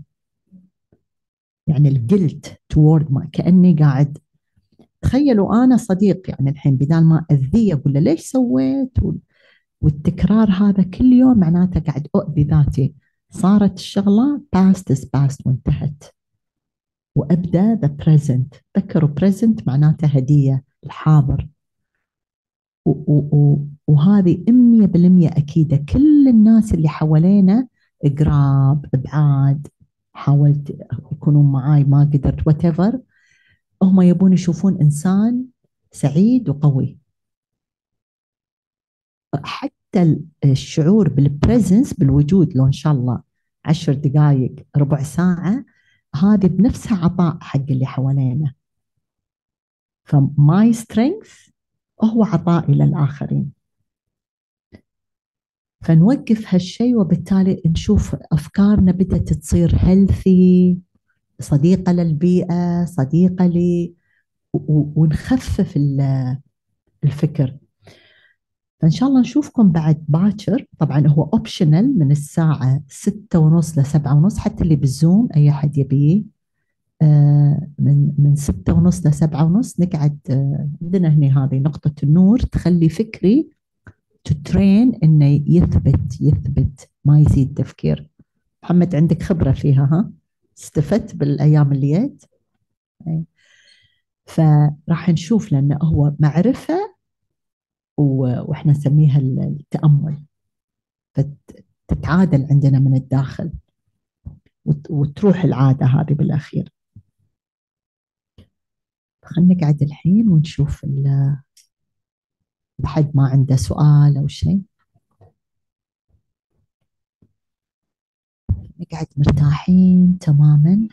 يعني ال guilt toward ما كأني قاعد. تخيلوا أنا صديق يعني الحين بدال ما اذيه أقول له ليش سويت؟ والتكرار هذا كل يوم معناته قاعد أؤذي ذاتي. صارت الشغلة past is past وانتهت. وأبدأ the present تذكروا present معناته هدية الحاضر. وهذه 100% أكيدة. كل الناس اللي حوالينا قراب إبعاد حاولت يكونون معاي ما قدرت whatever هم يبون يشوفون إنسان سعيد وقوي. حتى الشعور بال presence بالوجود لو إن شاء الله عشر دقائق ربع ساعة هذه بنفسها عطاء حق اللي حوالينا. ف my strength هو عطاء إلى الآخرين. فنوقف هالشيء وبالتالي نشوف أفكارنا بدأت تصير healthy صديقة للبيئة صديقة لي ونخفف الفكر. فإن شاء الله نشوفكم بعد باكر. طبعا هو optional من الساعة ستة ونص لسبعة ونص حتى اللي بال Zoom أي أحد يبيه آه، من من ستة ونص لسبعة ونص نقعد آه، عندنا هنا هذه نقطة النور تخلي فكري تترين إنه يثبت يثبت. ما يزيد تفكير. محمد عندك خبرة فيها ها؟ استفدت بالأيام اللي جت فراح نشوف لأنه هو معرفة وإحنا نسميها التأمل. فتتعادل عندنا من الداخل. وتروح العادة هذه بالأخير. خلينا نقعد الحين ونشوف حد ما عنده سؤال أو شيء. نقعد مرتاحين تماما.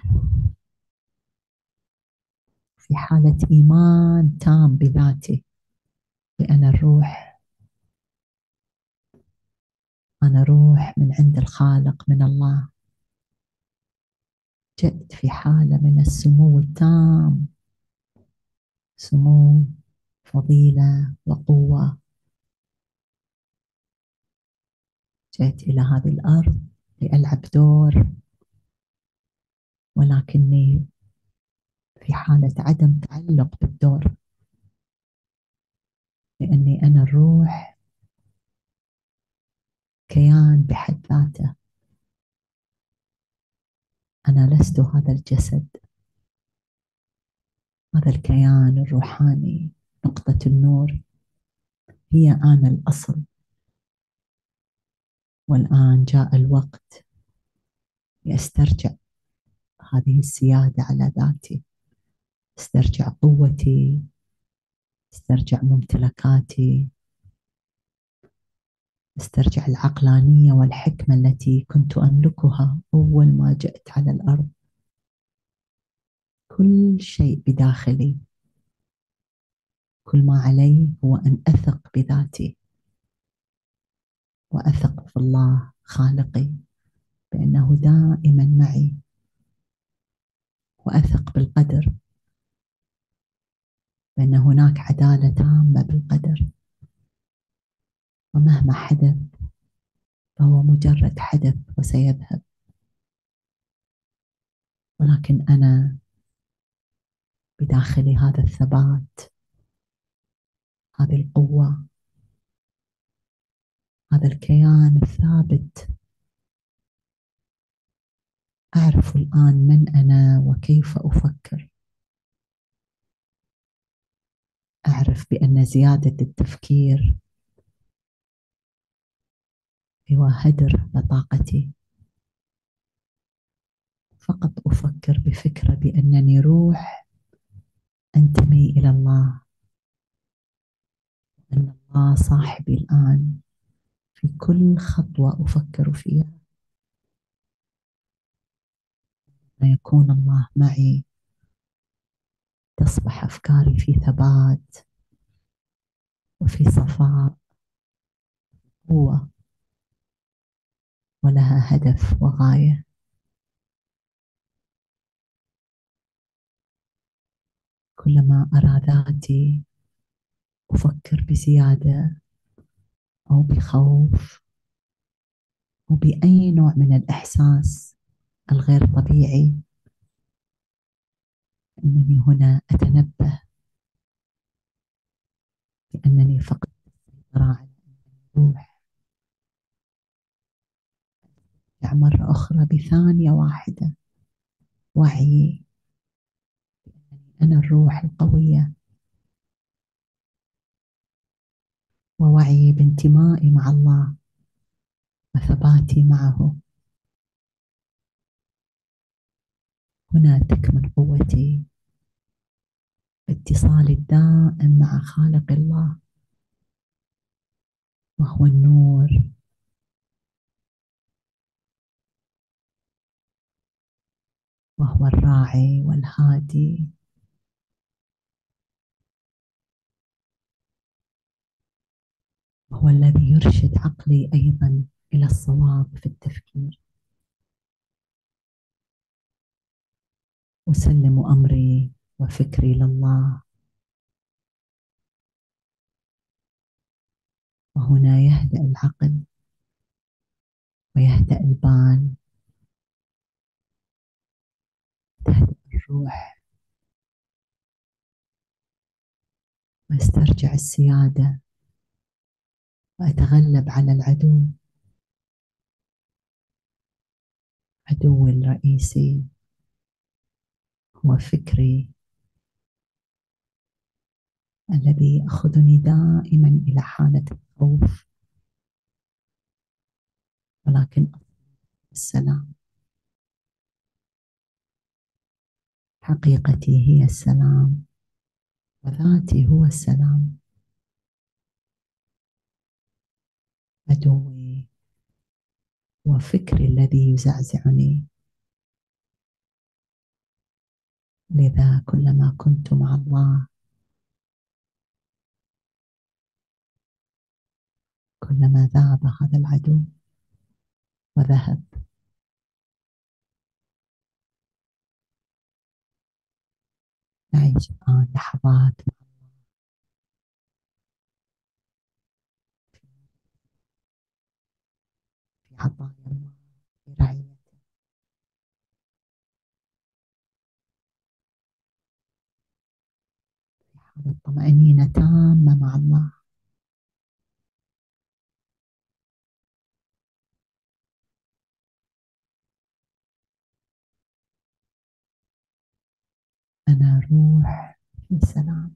في حالة إيمان تام بذاتي. بأن الروح أنا روح من عند الخالق من الله. جئت في حالة من السمو التام. سمو فضيلة وقوة. جئت إلى هذه الأرض لألعب دور ولكني في حالة عدم تعلق بالدور لأني أنا الروح كيان بحد ذاته. أنا لست هذا الجسد هذا الكيان الروحاني. نقطة النور هي أنا الأصل. والآن جاء الوقت لأسترجع هذه السيادة على ذاتي استرجع قوتي استرجع ممتلكاتي استرجع العقلانية والحكمة التي كنت أملكها أول ما جئت على الأرض. كل شيء بداخلي كل ما علي هو أن أثق بذاتي. وأثق في الله خالقي بأنه دائما معي. وأثق بالقدر بأن هناك عدالة تامة بالقدر. ومهما حدث فهو مجرد حدث وسيذهب. ولكن أنا بداخلي هذا الثبات هذه القوة هذا الكيان الثابت. أعرف الآن من أنا وكيف أفكر. أعرف بأن زيادة التفكير هو هدر لطاقتي. فقط أفكر بفكرة بأنني روح أنتمي إلى الله. أن الله صاحبي الآن في كل خطوة أفكر فيها. يكون الله معي تصبح أفكاري في ثبات وفي صفاء قوة ولها هدف وغاية. كلما أرى ذاتي أفكر بزيادة أو بخوف أو بأي نوع من الإحساس الغير طبيعي. أنني هنا أتنبه بأنني فقدت السيطرة على الروح مرة أخرى بثانية واحدة. وعي أنا الروح القوية ووعي بانتمائي مع الله وثباتي معه. هنا تكمن قوتي اتصالي الدائم مع خالق الله وهو النور. وهو الراعي والهادي. وهو الذي يرشد عقلي أيضا إلى الصواب في التفكير. أسلم أمري وفكري لله. وهنا يهدأ العقل ويهدأ البال. تهدأ الروح. واسترجع السيادة. وأتغلب على العدو. عدوي الرئيسي هو فكري الذي يأخذني دائما إلى حالة الخوف. ولكن السلام. حقيقتي هي السلام. وذاتي هو السلام. عدوي وفكري الذي يزعزعني. لذا كلما كنت مع الله كلما ذهب هذا العدو وذهب. نعيش الآن لحظات في عطايا الله طمأنينة تامة مع الله أنا روح في سلام.